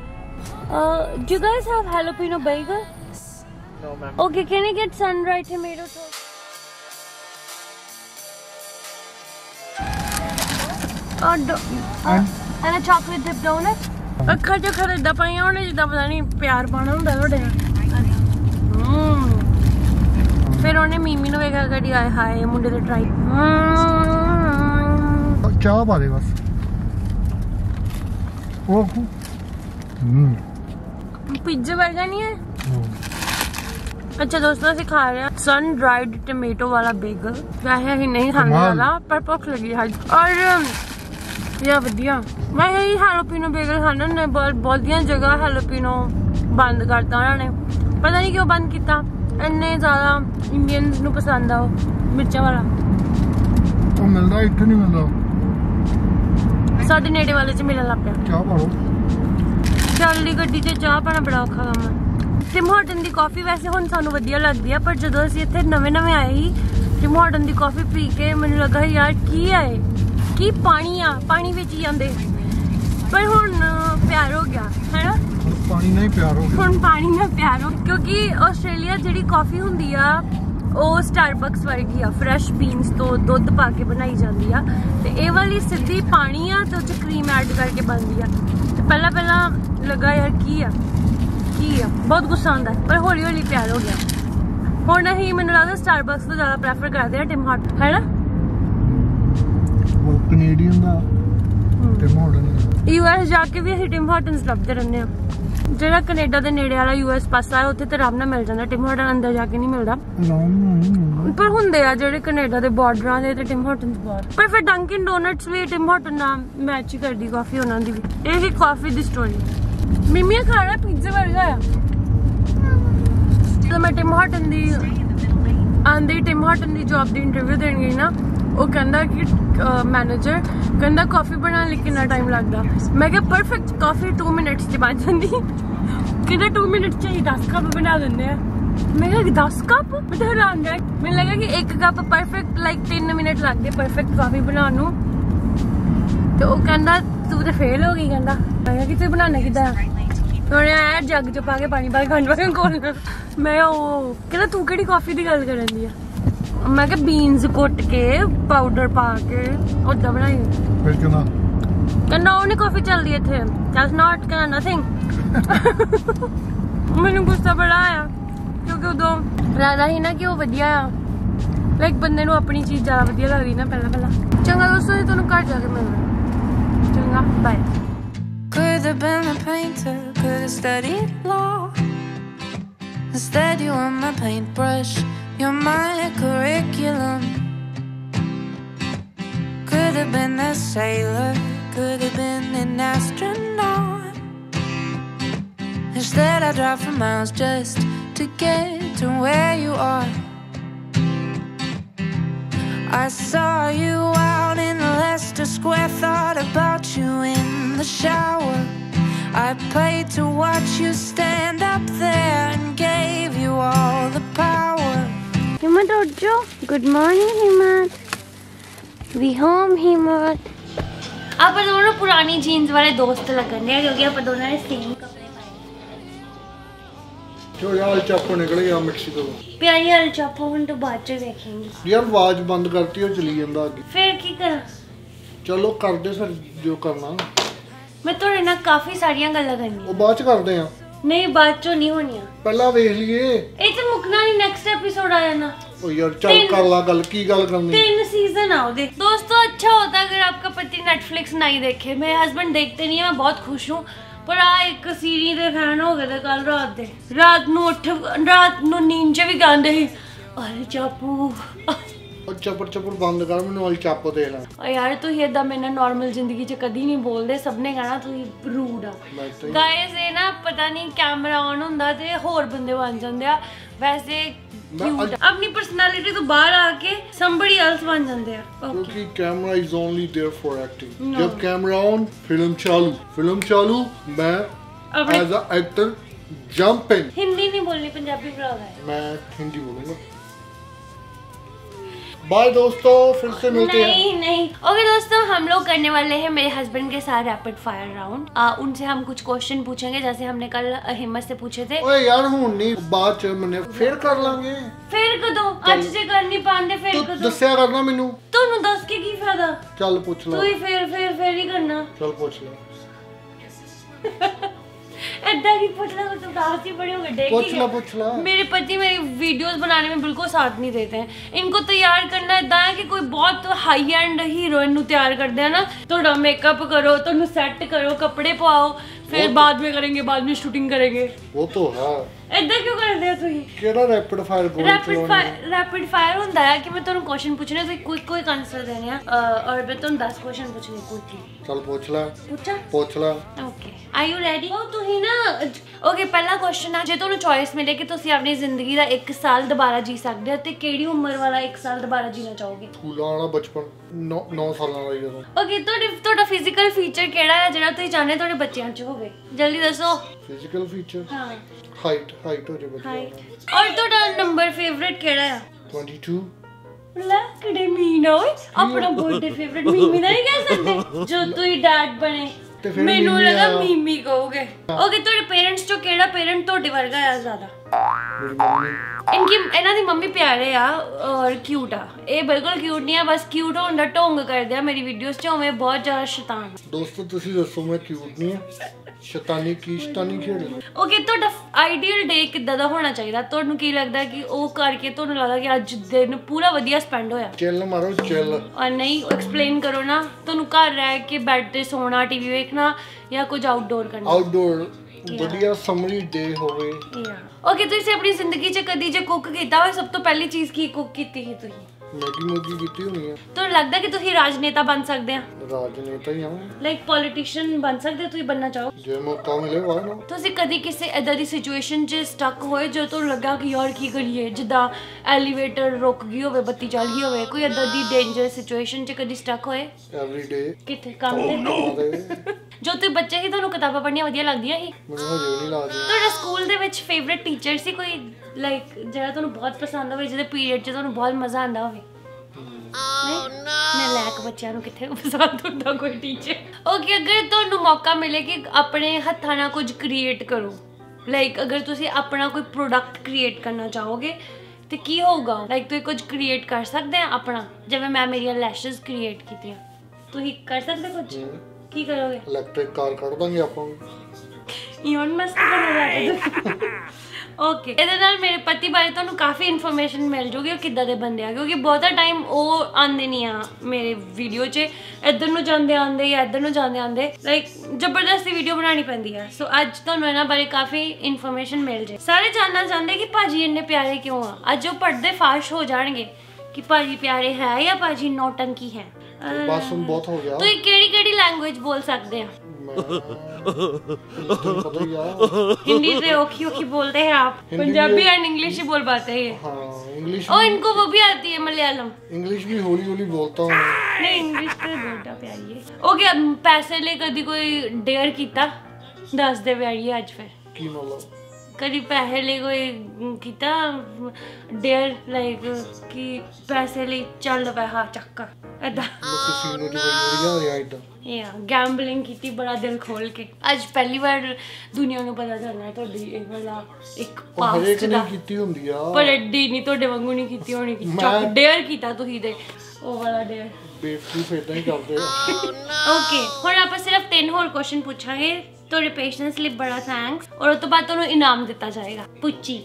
uh, do you guys have jalapeno bagel no ma'am okay can I get sun-dried tomato toast uh, do, uh, and a chocolate dip donut ਅੱਖਾਂ 'ਚ ਖਰੇਦਾ ਪਾਈਆਂ ਉਹਨੇ ਜਿੱਦਾਂ ਪਤਾ ਨਹੀਂ ਪਿਆਰ ਪਾਣਾ ਹੁੰਦਾ ਤੁਹਾਡੇ ਨਾਲ ਹਮ। ਫਿਰ ਉਹਨੇ ਮੀਮੀ ਨੂੰ ਵੇਖਿਆ ਗੱਡੀ ਆਏ ਹਾਏ ਮੁੰਡੇ ਤੇ ਟਰਾਈ ਚਾਹ ਪਾ ਦੇ ਬਸ ਉਹ ਹੂੰ ਪਿੱਜ਼ਾ ਵਰਗਾ ਨਹੀਂ ਹੈ ਅੱਛਾ ਦੋਸਤੋ ਅਸੀਂ ਖਾ ਰਹੇ ਹਾਂ ਸਨ ਡਰਾਈਡ ਟੋਮੇਟੋ ਵਾਲਾ ਬੇਗਲ ਵੈਸੇ ਅਸੀਂ ਨਹੀਂ ਖਾਂਦੇ ਕਮਾਲ। ਜ਼ਿਆਦਾ ਪਰ ਭੁੱਖ ਲੱਗੀ ਅੱਜ ਔਰ ਇਹ ਵਧੀਆ ਮੈਂ ਇਹ ਹੈਲੋਪੀਨੋ ਬੇਗਲ ਖਾਣਾ ਨੇ ਬਹੁਤ ਬਹੁਤੀਆਂ ਜਗ੍ਹਾ ਹੈਲੋਪੀਨੋ ਬੰਦ ਕਰਤਾ ਉਹਨਾਂ ਨੇ ਪਤਾ ਨਹੀਂ ਕਿਉਂ ਬੰਦ ਕੀਤਾ ਇੰਨੇ ਜ਼ਿਆਦਾ ਇੰਡੀਅਨਸ ਨੂੰ ਪਸੰਦ ਆ ਉਹ ਮਿਰਚਾਂ ਵਾਲਾ ਉਹ ਮਿਲਦਾ ਇੱਥੇ ਨਹੀਂ ਮਿਲਦਾ ਸਾਡੇ ਨੇੜੇ ਵਾਲੇ ਚ ਮਿਲਣ ਲੱਗ ਪਿਆ। ਚਾਹ ਪਾ ਲਓ ਚੱਲਦੀ ਗੱਡੀ 'ਚ ਚਾਹ ਪਾਣਾ ਬੜਾ ਔਖਾ ਕੰਮ ਹੈ ਟਿਮ ਹਾਰਟਨ ਦੀ ਕਾਫੀ ਵੈਸੇ ਹੁਣ ਸਾਨੂੰ ਵਧੀਆ ਲੱਗਦੀ ਆ ਪਰ ਜਦੋਂ ਅਸੀਂ ਇੱਥੇ ਨਵੇਂ-ਨਵੇਂ ਆਏ ਸੀ ਟਿਮ ਹਾਰਟਨ ਦੀ ਕਾਫੀ ਪੀ ਕੇ ਮੈਨੂੰ ਲੱਗਾ ਯਾਰ ਕੀ ਆ ਇਹ? ਕੀ ਪਾਣੀ ਆ? ਪਾਣੀ ਵਿੱਚ ਹੀ ਆਂਦੇ ਪਰ ਹੁਣ ਪਿਆਰ ਹੋ ਗਿਆ ਹੈਨਾ? ਪਾਣੀ ਨਹੀਂ ਪਿਆਰ ਹੋ ਗਿਆ। ਹੁਣ ਪਾਣੀ ਨਾਲ ਪਿਆਰ ਹੋ ਕਿਉਂਕਿ ਆਸਟ੍ਰੇਲੀਆ ਜਿਹੜੀ ਕਾਫੀ ਹੁੰਦੀ ਆ ਉਹ ਸਟਾਰਬਕਸ ਵਰਗੀ ਆ ਫਰੈਸ਼ ਬੀਨਸ ਤੋਂ ਦੁੱਧ ਪਾ ਕੇ ਬਣਾਈ ਜਾਂਦੀ ਆ। ਤੇ ਇਹ ਵਾਲੀ ਸਿੱਧੀ ਪਾਣੀ ਆ ਤੇ ਉਹ ਚ ਕਰੀਮ ਐਡ ਕਰਕੇ ਬਣਦੀ ਆ। ਤੇ ਪਹਿਲਾਂ ਪਹਿਲਾਂ ਲੱਗਾ ਯਾਰ ਕੀ ਆ? ਕੀ ਆ? ਬਹੁਤ ਗੁੱਸਾ ਆਉਂਦਾ ਪਰ ਹੌਲੀ ਹੌਲੀ ਪਿਆਰ ਹੋ ਗਿਆ। ਹੁਣ ਅਸੀਂ ਮੈਨੂੰ ਲੱਗਦਾ ਸਟਾਰਬਕਸ ਤੋਂ ਜ਼ਿਆਦਾ ਪ੍ਰੈਫਰ ਕਰਦੇ ਆ ਟਿਮ ਹਾਰਟ ਹੈ ਨਾ? ਉਹ ਕੈਨੇਡੀਅਨ ਦਾ ਤੇ ਮਾਡਰਨ ਯੂਐਸ ਜਾ ਕੇ ਵੀ ਅਸੀਂ ਟਿਮ ਹਾਰਟਨਸ ਲੱਭਦੇ ਰਹਿੰਦੇ ਆ। ਜਿਹੜਾ ਕੈਨੇਡਾ ਦੇ ਨੇੜੇ ਵਾਲਾ ਯੂਐਸ ਪਾਸਾ ਹੈ ਉੱਥੇ ਤੇ ਆਰਾਮ ਨਾਲ ਮਿਲ ਜਾਂਦਾ। ਟਿਮ ਹਾਰਟਨ ਅੰਦਰ ਜਾ ਕੇ ਨਹੀਂ ਮਿਲਦਾ। ਪਰ ਹੁੰਦੇ ਆ ਜਿਹੜੇ ਕੈਨੇਡਾ ਦੇ ਬਾਰਡਰਾਂ ਦੇ ਤੇ ਟਿਮ ਹਾਰਟਨਸ ਬਾਹਰ ਪਰ ਫਿਰ ਡੰਕਿਨ ਡੋਨਟਸ ਵੀ ਟਿਮ ਹਾਰਟਨ ਨਾਲ ਮੈਚ ਹੀ ਕਰਦੀ ਕਾਫੀ ਉਹਨਾਂ ਦੀ ਵੀ। ਇਹ ਹੀ ਕਾਫੀ ਦੀ ਸਟੋਰੀ ਮਿਮੀਆ ਖਾਣਾ ਪੀਜ਼ਾ ਵਰਗਾ ਆ। ਜਦੋਂ ਮੈਂ ਟਿਮ ਹਾਰਟਨ ਦੀ ਆਂਦੀ ਟਿਮ ਹਾਰਟਨ ਦੀ ਜੌਬ ਦੀ ਇੰਟਰਵਿਊ ਦੇਣ ਗਈ ਨਾ ਉਹ ਕਹਿੰਦਾ ਕਿ ਮੈਨੇਜਰ ਕਹਿੰਦਾ ਕਾਫੀ ਬਣਾਉਣ ਲਈ ਕਿੰਨਾ ਟਾਈਮ ਲੱਗਦਾ। ਮੈਂ ਕਿਹਾ ਪਰਫੈਕਟ ਕਾਫੀ 2 ਮਿੰਟਸ ਚ ਬਣ ਜਾਂਦੀ। ਕਹਿੰਦਾ 2 ਮਿੰਟ ਚ ਹੀ 10 ਕੱਪ ਬਣਾ ਦਿੰਦੇ ਆ ਮੈਂ ਕਿਹਾ 10 ਕੱਪ ਮੈਂ ਤਾਂ ਹੈਰਾਨ ਗਿਆ ਮੈਨੂੰ ਲੱਗਾ ਕਿ 1 ਕੱਪ ਪਰਫੈਕਟ ਲਾਈਕ 3 ਮਿੰਟ ਲੱਗਦੇ ਪਰਫੈਕਟ ਕਾਫੀ ਬਣਾਉਣ ਨੂੰ। ਤੇ ਉਹ ਕਹਿੰਦਾ, ਤੂੰ ਤਾਂ ਫੇਲ ਹੋ ਗਈ, ਕਹਿੰਦਾ। ਮੈਂ ਕਿਹਾ ਕਿ ਤੂੰ ਬਣਾਉਣਾ, ਕਿੱਦਾਂ? ਉਹਨੇ ਆਇਆ ਜੱਗ ਚ ਪਾ ਕੇ ਪਾਣੀ ਪਾ ਕੇ ਖੰਡ ਪਾ ਕੇ ਕੋਲ ਮੈਂ ਉਹ, ਕਹਿੰਦਾ, ਤੂੰ ਕਿਹੜੀ ਕਾਫੀ ਦੀ ਗੱਲ ਕਰਨ ਦੀ ਆ? ਮੈਂ ਕਿਹਾ ਬੀਨਸ ਕੁੱਟ ਕੇ ਪਾਊਡਰ ਪਾ ਕੇ ਉਦਾਂ ਬਣਾਈ। ਫਿਰ ਕਹਿੰਦਾ ਕਹਿੰਦਾ ਉਹਨੇ ਕਾਫੀ ਚੱਲਦੀ ਇੱਥੇ। ਦੈਟਸ ਨਾਟ ਕਹਿੰਦਾ ਨਥਿੰਗ ਮੈਨੂੰ ਗੁੱਸਾ ਬੜਾ ਆਇਆ ਕਿਉਂਕਿ ਉਦੋਂ ਲੱਗਦਾ ਸੀ ਨਾ ਕਿ ਉਹ ਵਧੀਆ ਆ। ਲਾਈਕ ਬੰਦੇ ਨੂੰ ਆਪਣੀ ਚੀਜ਼ ਜ਼ਿਆਦਾ ਵਧੀਆ ਲੱਗਦੀ ਨਾ ਪਹਿਲਾਂ ਪਹਿਲਾਂ। ਚੰਗਾ ਦੋਸਤੋ ਜੀ ਤੁਹਾਨੂੰ ਘਰ ਜਾ ਕੇ ਮਿਲਣਾ। ਚੰਗਾ bye Could have been a painter, could have studied law. Instead, you were my paintbrush, you're my curriculum. Could have been a sailor, could have been an astronaut. Instead, I drive for miles just to get to where you are. I saw you out in Leicester Square, thought about you in the shower. I paid to watch you stand up there and gave you all the power. Himat Ojo. Good morning, Himat. We home, Himat. ਆਪਾਂ ਦੋਨੋਂ ਪੁਰਾਣੀ ਜੀਨਸ ਵਾਲੇ ਦੋਸਤ ਲੱਗਣ ਦੇ ਕਿਉਂਕਿ ਆਪਾਂ ਦੋਨਾਂ ਨੇ ਸੇਮ ਕੱਪੜੇ ਪਾਏ। ਜੋ ਯਾਰ ਚਾਪੋ ਨਿਕਲ ਗਿਆ ਮਿਕਸੀ ਤੋਂ। ਪਿਆਰੀ ਹਲ ਚਾਪੋ ਹੁਣ ਤੋਂ ਬਾਅਦ ਚ ਵੇਖਾਂਗੇ। ਯਾਰ ਆਵਾਜ਼ ਬੰਦ ਕਰਤੀ ਉਹ ਚਲੀ ਜਾਂਦਾ ਅੱਗੇ। ਫਿਰ ਕੀ ਕਰਾਂ? ਚਲੋ ਕਰਦੇ ਫਿਰ ਜੋ ਕਰਨਾ। ਮੈਂ ਤੁਹਾਡੇ ਨਾਲ ਕਾਫੀ ਸਾਰੀਆਂ ਗੱਲਾਂ ਕਰਨੀਆਂ। ਉਹ ਬਾਅਦ ਚ ਕਰਦੇ ਆ। ਨਹੀਂ ਬਾਅਦ ਚੋਂ ਨਹੀਂ ਹੋਣੀਆਂ। ਪਹਿਲਾਂ ਵੇਖ ਲਈਏ। ਇਹ ਤੇ ਮੁੱਕਣਾ ਨਹੀਂ ਨੈਕਸਟ ਐਪੀਸੋਡ ਆ ਜਾਣਾ। ਉਹ ਯਾਰ ਚੱਲ ਤਿੰਨ- ਕਰ ਲਾ ਗੱਲ ਕੀ ਗੱਲ ਕਰਨੀ तीन सीजन आओ दे दोस्तों अच्छा होता अगर आपका पति नेटफ्लिक्स नहीं देखे मेरे हस्बैंड देखते नहीं है मैं बहुत खुश हूँ ਪਰ ਆ ਇੱਕ ਸੀਰੀ ਦੇ ਫੈਨ ਹੋ ਗਏ ਤੇ ਕੱਲ ਰਾਤ ਦੇ ਰਾਤ ਨੂੰ ਉੱਠ ਰਾਤ ਨੂੰ ਨੀਂਦ ਚ ਵੀ ਗਾਉਂਦੇ ਸੀ ਅਰੇ ਚਾਪੂ ਉਹ ਚਪੜ ਚਪੜ ਬੰਦ ਕਰ ਮੈਨੂੰ ਵਾਲੀ ਚਾਪੋ ਦੇ ਲੈ ਓ ਯਾਰ ਤੁਸੀਂ ਏਦਾਂ ਮੇਰੇ ਨਾਲ ਨਾਰਮਲ ਜ਼ਿੰਦਗੀ 'ਚ ਕਦੀ ਨਹੀਂ ਬੋਲਦੇ ਸਭ ਨੇ ਕਹਿਣਾ ਤੁਸੀਂ ਰੂਡ ਆ ਮੈਂ ਤਾਂ ਗਾਇਸ ਇਹ ਨਾ ਪਤਾ ਨਹੀਂ ਕੈਮਰਾ ਆਨ ਹੁੰਦਾ ਤੇ ਹੋਰ ਬੰਦੇ ਬਣ ਜਾਂਦੇ ਆ ਵੈਸੇ ਮੈਂ cute ਅੱਜ- ਆ। ਆਪਣੀ ਪਰਸਨੈਲਿਟੀ ਤੋਂ ਬਾਹਰ ਆ ਕੇ somebody else ਬਣ ਜਾਂਦੇ ਆ ਓਕੇ क्योंकि camera is only there for acting No. जब कैमरा ऑन फिल्म चालू फिल्म चालू मैं अपने- as a actor jumping Hindi नहीं बोलनी पंजाबी ब्लॉग है मैं हिंदी बोलूंगा बाय दोस्तों फिर से मिलते हैं नहीं नहीं ओके दोस्तों हम लोग करने वाले हैं मेरे हस्बैंड के साथ रैपिड फायर राउंड उनसे हम कुछ क्वेश्चन पूछेंगे जैसे हमने कल अ, हिम्मत से पूछे थे ਓਏ ਯਾਰ ਹੁਣ ਨਹੀਂ ਬਾਅਦ ਚ ਮੈਨੇ ਫੇਰ ਕਰ ਲਾਂਗੇ फिर कदों ਅੱਜ ਜੇ ਕਰ ਨਹੀਂ ਪਾਉਂਦੇ ਫਿਰ ਤੂੰ ਕਦੋਂ ਦੱਸਿਆ ਕਰਨਾ ਮੈਨੂੰ ਤੁਹਾਨੂੰ ਦੱਸ ਕੇ ਕੀ ਫਾਇਦਾ ਚੱਲ ਪੁੱਛ ਲੈ ਤੂੰ ਹੀ ਫਿਰ ਫਿਰ ਫਿਰ ਹੀ ਕਰਨਾ ਚੱਲ ਪੁੱਛ ਲੈ तो मेरे पति मेरी वीडियोस बनाने में बिल्कुल साथ नहीं देते इनको तो तैयार करना ऐदा कोई बहुत हाई एंड हीरोइन तैयार कर दे ना? मेकअप करो तो फिर बाद में करेंगे बाद में शूटिंग करेंगे। वो तो हाँ। ਇਦਾਂ ਕਿਉਂ ਕਰਦੇ ਆ ਤੁਸੀਂ? ਕਿਹੜਾ ਰੈਪਿਡ ਫਾਇਰ ਗੋਲ ਰੈਪਿਡ ਫਾਇਰ ਰੈਪਿਡ ਫਾਇਰ ਹੁੰਦਾ ਹੈ ਕਿ ਮੈਂ ਤੁਹਾਨੂੰ ਕੁਐਸਚਨ ਪੁੱਛਣੇ ਤੁਸੀਂ ਕੁਇਕ ਕੁਇਕ ਆਨਸਰ ਦੇਣੇ ਆ। ਔਰ ਮੈਂ ਤੁਹਾਨੂੰ 10 ਕੁਐਸਚਨ ਪੁੱਛਣੇ ਕੁਇਕਲੀ ਚੱਲ ਪੁੱਛ ਲੈ। ਪੁੱਛਾਂ? ਪੁੱਛ ਲੈ। ਓਕੇ ਆਰ ਯੂ ਰੈਡੀ ਉਹ ਤੁਸੀਂ ਨਾ ਓਕੇ ਪਹਿਲਾ ਕੁਐਸਚਨ ਆ। ਜੇ ਤੁਹਾਨੂੰ ਚੋਇਸ ਮਿਲੇ ਕਿ ਤੁਸੀਂ ਆਪਣੀ ਜ਼ਿੰਦਗੀ ਦਾ 1 ਸਾਲ ਦੁਬਾਰਾ ਜੀ ਸਕਦੇ ਹੋ ਤੇ ਕਿਹੜੀ ਉਮਰ ਵਾਲਾ 1 ਸਾਲ ਦੁਬਾਰਾ ਜੀਣਾ ਚਾਹੋਗੇ? ਸਕੂਲਾਂ ਵਾਲਾ ਬਚਪਨ। 9 ਸਾਲਾਂ ਹੀ ਜਦੋਂ ਓਕੇ ਤੁਹਾਡੇ ਤੁਹਾਡਾ ਫਿਜ਼ੀਕਲ ਫੀਚਰ ਕਿਹੜਾ ਹੈ ਜਿਹੜਾ ਤੁਸੀਂ ਚਾਹੁੰਦੇ ਤੁਹਾਡੇ ਬੱਚਿਆਂ 'ਚ ਹੋਵੇ? ਜਲਦੀ ਦੱਸੋ। ਫਿਜ਼ੀਕਲ ਫੀਚਰ ਹਾਂ। ਹਾਈਟ ਹਾਈਟ ਹੋ ਜੇ ਬੱਚਾ ਹਾਈਟ ਔਰ ਤੁਹਾਡਾ ਨੰਬਰ ਫੇਵਰਿਟ ਕਿਹੜਾ ਆ 22 ਲੈ ਕਿਹੜੇ ਮੀਨ ਓਏ ਆਪਣਾ ਬਰਥਡੇ ਫੇਵਰਿਟ ਮੀਮੀ ਨਹੀਂ ਕਹਿ ਸਕਦੇ ਜੋ ਤੁਸੀਂ ਡੈਡ ਬਣੇ ਤੇ ਫਿਰ ਮੈਨੂੰ ਮੀਮੀ ਲੱਗਾ ਆਇਆ। ਮੀਮੀ ਕਹੋਗੇ ਓਕੇ ਤੁਹਾਡੇ ਪੇਰੈਂਟਸ ਚੋਂ ਕਿਹੜਾ ਪੇਰੈਂਟ ਤੁਹਾਡੇ ਵਰਗਾ ਆ ਜ਼ਿਆਦਾ ਮੇਰੀ ਮੰਮੀ ਇਨਕੀ ਇਹਨਾਂ ਦੀ ਮੰਮੀ ਪਿਆਰੇ ਆ ਔਰ ਕਿਊਟ ਆ ਇਹ ਬਿਲਕੁਲ ਕਿਊਟ ਨਹੀਂ ਆ ਬਸ ਕਿਊਟ ਹੋਣ ਦਾ ਢੋਂਗ ਕਰਦੇ ਆ ਮੇਰੀ ਵੀਡੀਓਜ਼ 'ਚ ਉਵੇਂ ਬਹੁਤ ਜ਼ਿਆਦਾ ਸ਼ੈਤਾਨ ਦੋਸਤੋ ਤੁਸੀਂ ਦੱਸੋ ਮੈਂ ਕਿਊਟ ਨਹੀਂ ਆ ਸ਼ੈਤਾਨੀ ਕੀ ਸ਼ੈਤਾਨੀ ਖੇਡ। ਓਕੇ ਤੁਹਾਡਾ ਆਈਡੀਅਲ ਡੇ ਕਿੱਦਾਂ ਦਾ ਹੋਣਾ ਚਾਹੀਦਾ? ਤੁਹਾਨੂੰ ਕੀ ਲੱਗਦਾ ਕਿ ਉਹ ਕਰਕੇ ਤੁਹਾਨੂੰ ਲੱਗਦਾ ਕਿ ਅੱਜ ਦਿਨ ਪੂਰਾ ਵਧੀਆ ਸਪੈਂਡ ਹੋਇਆ? ਚਿੱਲ ਮਾਰੋ ਚਿੱਲ। ਔਰ ਨਹੀਂ ਐਕਸਪਲੇਨ ਕਰੋ ਨਾ। ਤੁਹਾਨੂੰ ਘਰ ਰਹਿ ਕੇ ਬੈੱਡ ਤੇ ਸੋਣਾ ਟੀਵੀ ਵੇਖਣਾ ਜਾਂ ਕੁਝ ਆਊਟਡੋਰ ਕਰਨਾ? ਆਊਟਡੋਰ ਵਧੀਆ ਸਮਰੀ ਡੇ ਹੋਵੇ। ਓਕੇ ਤੁਸੀਂ ਆਪਣੀ ਜ਼ਿੰਦਗੀ 'ਚ ਕਦੀ ਜੇ ਕੁੱਕ ਕੀਤਾ ਹੋਵੇ ਸਭ ਤੋਂ ਪਹਿਲੀ ਚੀਜ਼ ਕੀ ਕੁੱਕ ਕੀਤੀ ਸੀ ਤੁਸੀਂ? ਮੈਗੀ ਮੂਗੀ ਕੀਤੀ ਹੋਣੀ ਆ। ਤੁਹਾਨੂੰ ਲੱਗਦਾ ਕਿ ਤੁਸੀਂ ਰਾਜਨੇਤਾ ਬਣ ਸਕਦੇ ਆ? ਰਾਜਨੇਤਾ ਹੀ ਆ ਲਾਈਕ ਪੋਲੀਟੀਸ਼ੀਅਨ ਬਣ ਸਕਦੇ ਹੋ ਤੁਸੀਂ ਬੰਨਾ ਚਾਹੋ? ਜੇ ਮੌਕਾ ਮਿਲੇ ਵਾ ਨਾ ਤੁਸੀਂ ਕਦੀ ਕਿਸੇ ਐਦਾਂ ਦੀ ਸਿਚੁਏਸ਼ਨ 'ਚ ਸਟਕ ਹੋਏ ਜੋ ਤੁਹਾਨੂੰ ਲੱਗਾ ਕਿ ਯਾਰ ਕੀ ਕਰੀਏ ਜਿੱਦਾਂ ਐਲੀਵੇਟਰ ਰੁਕ ਗਈ ਹੋਵੇ ਬੱਤੀ ਚੱਲ ਗਈ ਹੋਵੇ ਕੋਈ ਐਦਾਂ ਦੀ ਡੇਂਜਰ ਸਿਚੁਏਸ਼ਨ 'ਚ ਕਦੀ ਸਟਕ ਹੋਏ? ਐਵਰੀ ਡੇ ਕਿੱਥੇ? ਕੰਮ ਤੇ? ਜੋ ਤੁਸੀਂ ਬੱਚੇ ਸੀ ਤੁਹਾਨੂੰ ਕਿਤਾਬਾਂ ਪੜ੍ਹਨੀਆਂ ਵਧੀਆ ਲੱਗਦੀਆਂ ਸੀ। ਮੈਨੂੰ ਹਜੇ ਵੀ ਨਹੀਂ ਲੱਗਦੀ ਤੁਹਾਡਾ ਸਕੂਲ ਦੇ ਵਿੱਚ ਫੇਵਰਿਟ ਟੀਚਰ ਸੀ ਕੋਈ? ਲਾਈਕ ਜਿਹੜਾ ਤੁਹਾਨੂੰ ਬਹੁਤ ਪਸੰਦ ਹੋਵੇ ਜਿਹਦੇ ਪੀਰੀਅਡ 'ਚ ਤੁਹਾਨੂੰ ਬਹੁਤ ਮਜ਼ਾ ਆਉਂਦਾ ਹੋਵੇ? ਨਹੀਂ? ਮੈਂ ਲੈਕ ਬੱਚਿਆਂ ਨੂੰ ਕਿੱਥੇ ਪਸੰਦ ਹੁੰਦਾ ਕੋਈ ਟੀਚਰ ਓਕੇ ਅਗਰ ਤੁਹਾਨੂੰ ਮੌਕਾ ਮਿਲੇ ਕਿ ਆਪਣੇ ਹੱਥਾਂ ਨਾਲ ਕੁਝ ਕ੍ਰੀਏਟ ਕਰੋ। ਲਾਈਕ ਅਗਰ ਤੁਸੀਂ ਆਪਣਾ ਕੋਈ ਪ੍ਰੋਡਕਟ ਕ੍ਰੀਏਟ ਕਰਨਾ ਚਾਹੋਗੇ ਤੇ ਕੀ ਹੋਊਗਾ? ਲਾਈਕ ਤੁਸੀਂ ਕੁਝ ਕ੍ਰੀਏਟ ਕਰ ਸਕਦੇ ਆ ਆਪਣਾ? ਜਿਵੇਂ ਮੈਂ ਮੇਰੀਆਂ ਲੈਸ਼ਸ ਕ੍ਰੀਏਟ ਕੀਤੀਆਂ। ਤੁਸੀਂ ਕਰ ਸਕਦੇ ਕੁਝ? ਕੀ ਕਰੋਗੇ? ਇਲੈਕਟ੍ਰਿਕ ਕਾਰ ਕੱਢ ਦਾਂਗੇ ਆਪਾਂ ਈਵਨ ਮਸਤ ਬਣਾਇਆ ਓਕੇ ਇਹਦੇ ਨਾਲ ਮੇਰੇ ਪਤੀ ਬਾਰੇ ਤੁਹਾਨੂੰ ਕਾਫੀ ਇਨਫੋਰਮੇਸ਼ਨ ਮਿਲ ਜੂਗੀ ਉਹ ਕਿੱਦਾਂ ਦੇ ਬੰਦੇ ਆ ਕਿਉਂਕਿ ਬਹੁਤਾ ਟਾਈਮ ਉਹ ਆਂਦੇ ਨਹੀਂ ਆ ਮੇਰੇ ਵੀਡੀਓ 'ਚ। ਇੱਧਰ ਨੂੰ ਜਾਂਦੇ ਆਂਦੇ ਜਾਂ ਇੱਧਰ ਨੂੰ ਜਾਂਦੇ ਆਂਦੇ ਲਾਈਕ ਜ਼ਬਰਦਸਤੀ ਵੀਡੀਓ ਬਣਾਉਣੀ ਪੈਂਦੀ ਆ। ਸੋ ਅੱਜ ਤੁਹਾਨੂੰ ਇਹਨਾਂ ਬਾਰੇ ਕਾਫੀ ਇਨਫੋਰਮੇਸ਼ਨ ਮਿਲ ਜੇ। ਸਾਰੇ ਜਾਣਨਾ ਚਾਹੁੰਦੇ ਕਿ ਭਾਜੀ ਇੰਨੇ ਪਿਆਰੇ ਕਿਉਂ ਆ? ਅੱਜ ਉਹ ਪਰਦੇ ਫਾਸ਼ ਹੋ ਜਾਣਗੇ ਕਿ ਭਾਜੀ ਪਿਆਰੇ ਹੈ ਜਾਂ ਭਾਜੀ ਨੌਟੰਕੀ ਹੈ? ਅਹ, ਬਸ ਹੁਣ ਬਹੁਤ ਹੋ ਗਿਆ ਤੁਸੀਂ ਕਿਹੜੀ ਕਿਹੜੀ ਲੈਂਗੁਏਜ ਬੋਲ ਸਕਦੇ ਆ ਮੈਂ ਤੈਨੂੰ ਪਤਾ ਹੀ ਆ हिंदी से ओखी ओखी बोलते हैं आप हिंदी पंजाबी भी- एंड इंग्लिश ही बोल पाते हैं हाँ इंग्लिश ओ इनको वो भी आती है मलयालम इंग्लिश भी हौली हौली बोलता हूँ नहीं इंग्लिश तो बोलता प्यारी है ओके अब पैसे ले कदी कोई डेयर कीता दस दे प्यारी है आज फिर की मतलब ਕਦੀ ਪੈਸੇ ਲਈ ਕੋਈ ਕੀਤਾ? ਡੇਅਰ ਲਾਈਕ ਕਿ ਪੈਸੇ ਲਈ ਚੱਲ ਪੈਸਾ ਚੱਕ। ਐਦਾਂ ਕਸੀਨੋ ਦੀ ਰਿਹਾ ਯਾ ਗੈਂਬਲਿੰਗ ਕੀਤੀ ਬੜਾ ਦਿਲ ਖੋਲ ਕੇ। ਅੱਜ ਪਹਿਲੀ ਵਾਰ ਦੁਨੀਆ ਨੂੰ ਪਤਾ ਚੱਲਣਾ ਤੁਹਾਡੀ ਇਹ ਵਾਲਾ ਇੱਕ ਉਹ ਹਰੇਕ ਨੇ ਕੀਤੀ ਹੁੰਦੀ ਆ। ਪਰ ਐਡੀ ਨਹੀਂ ਤੁਹਾਡੇ ਵਾਂਗੂ ਨਹੀਂ ਕੀਤੀ ਹੋਣੀ। ਕਿ ਚੱਕ ਡੇਅਰ ਕੀਤਾ ਤੁਸੀਂ ਤੇ। ਉਹ ਵਾਲਾ ਡੇਅਰ ਬੇਵਕੂਫ ਇਦਾਂ ਹੀ ਕਰਦੇ ਆ। ਓਕੇ ਹੁਣ ਆਪਾਂ ਸਿਰਫ ਤਿੰਨ ਹੋਰ ਕੁਐਸਚਨ ਪੁੱਛਾਂਗੇ। ਤੁਹਾਡੇ ਪੇਸ਼ੈਂਸ ਲਈ ਬੜਾ ਥੈਂਕਸ ਔਰ ਉਸ ਤੋਂ ਬਾਅਦ ਤੁਹਾਨੂੰ ਇਨਾਮ ਦਿੱਤਾ ਜਾਏਗਾ। ਪੁੱਚੀ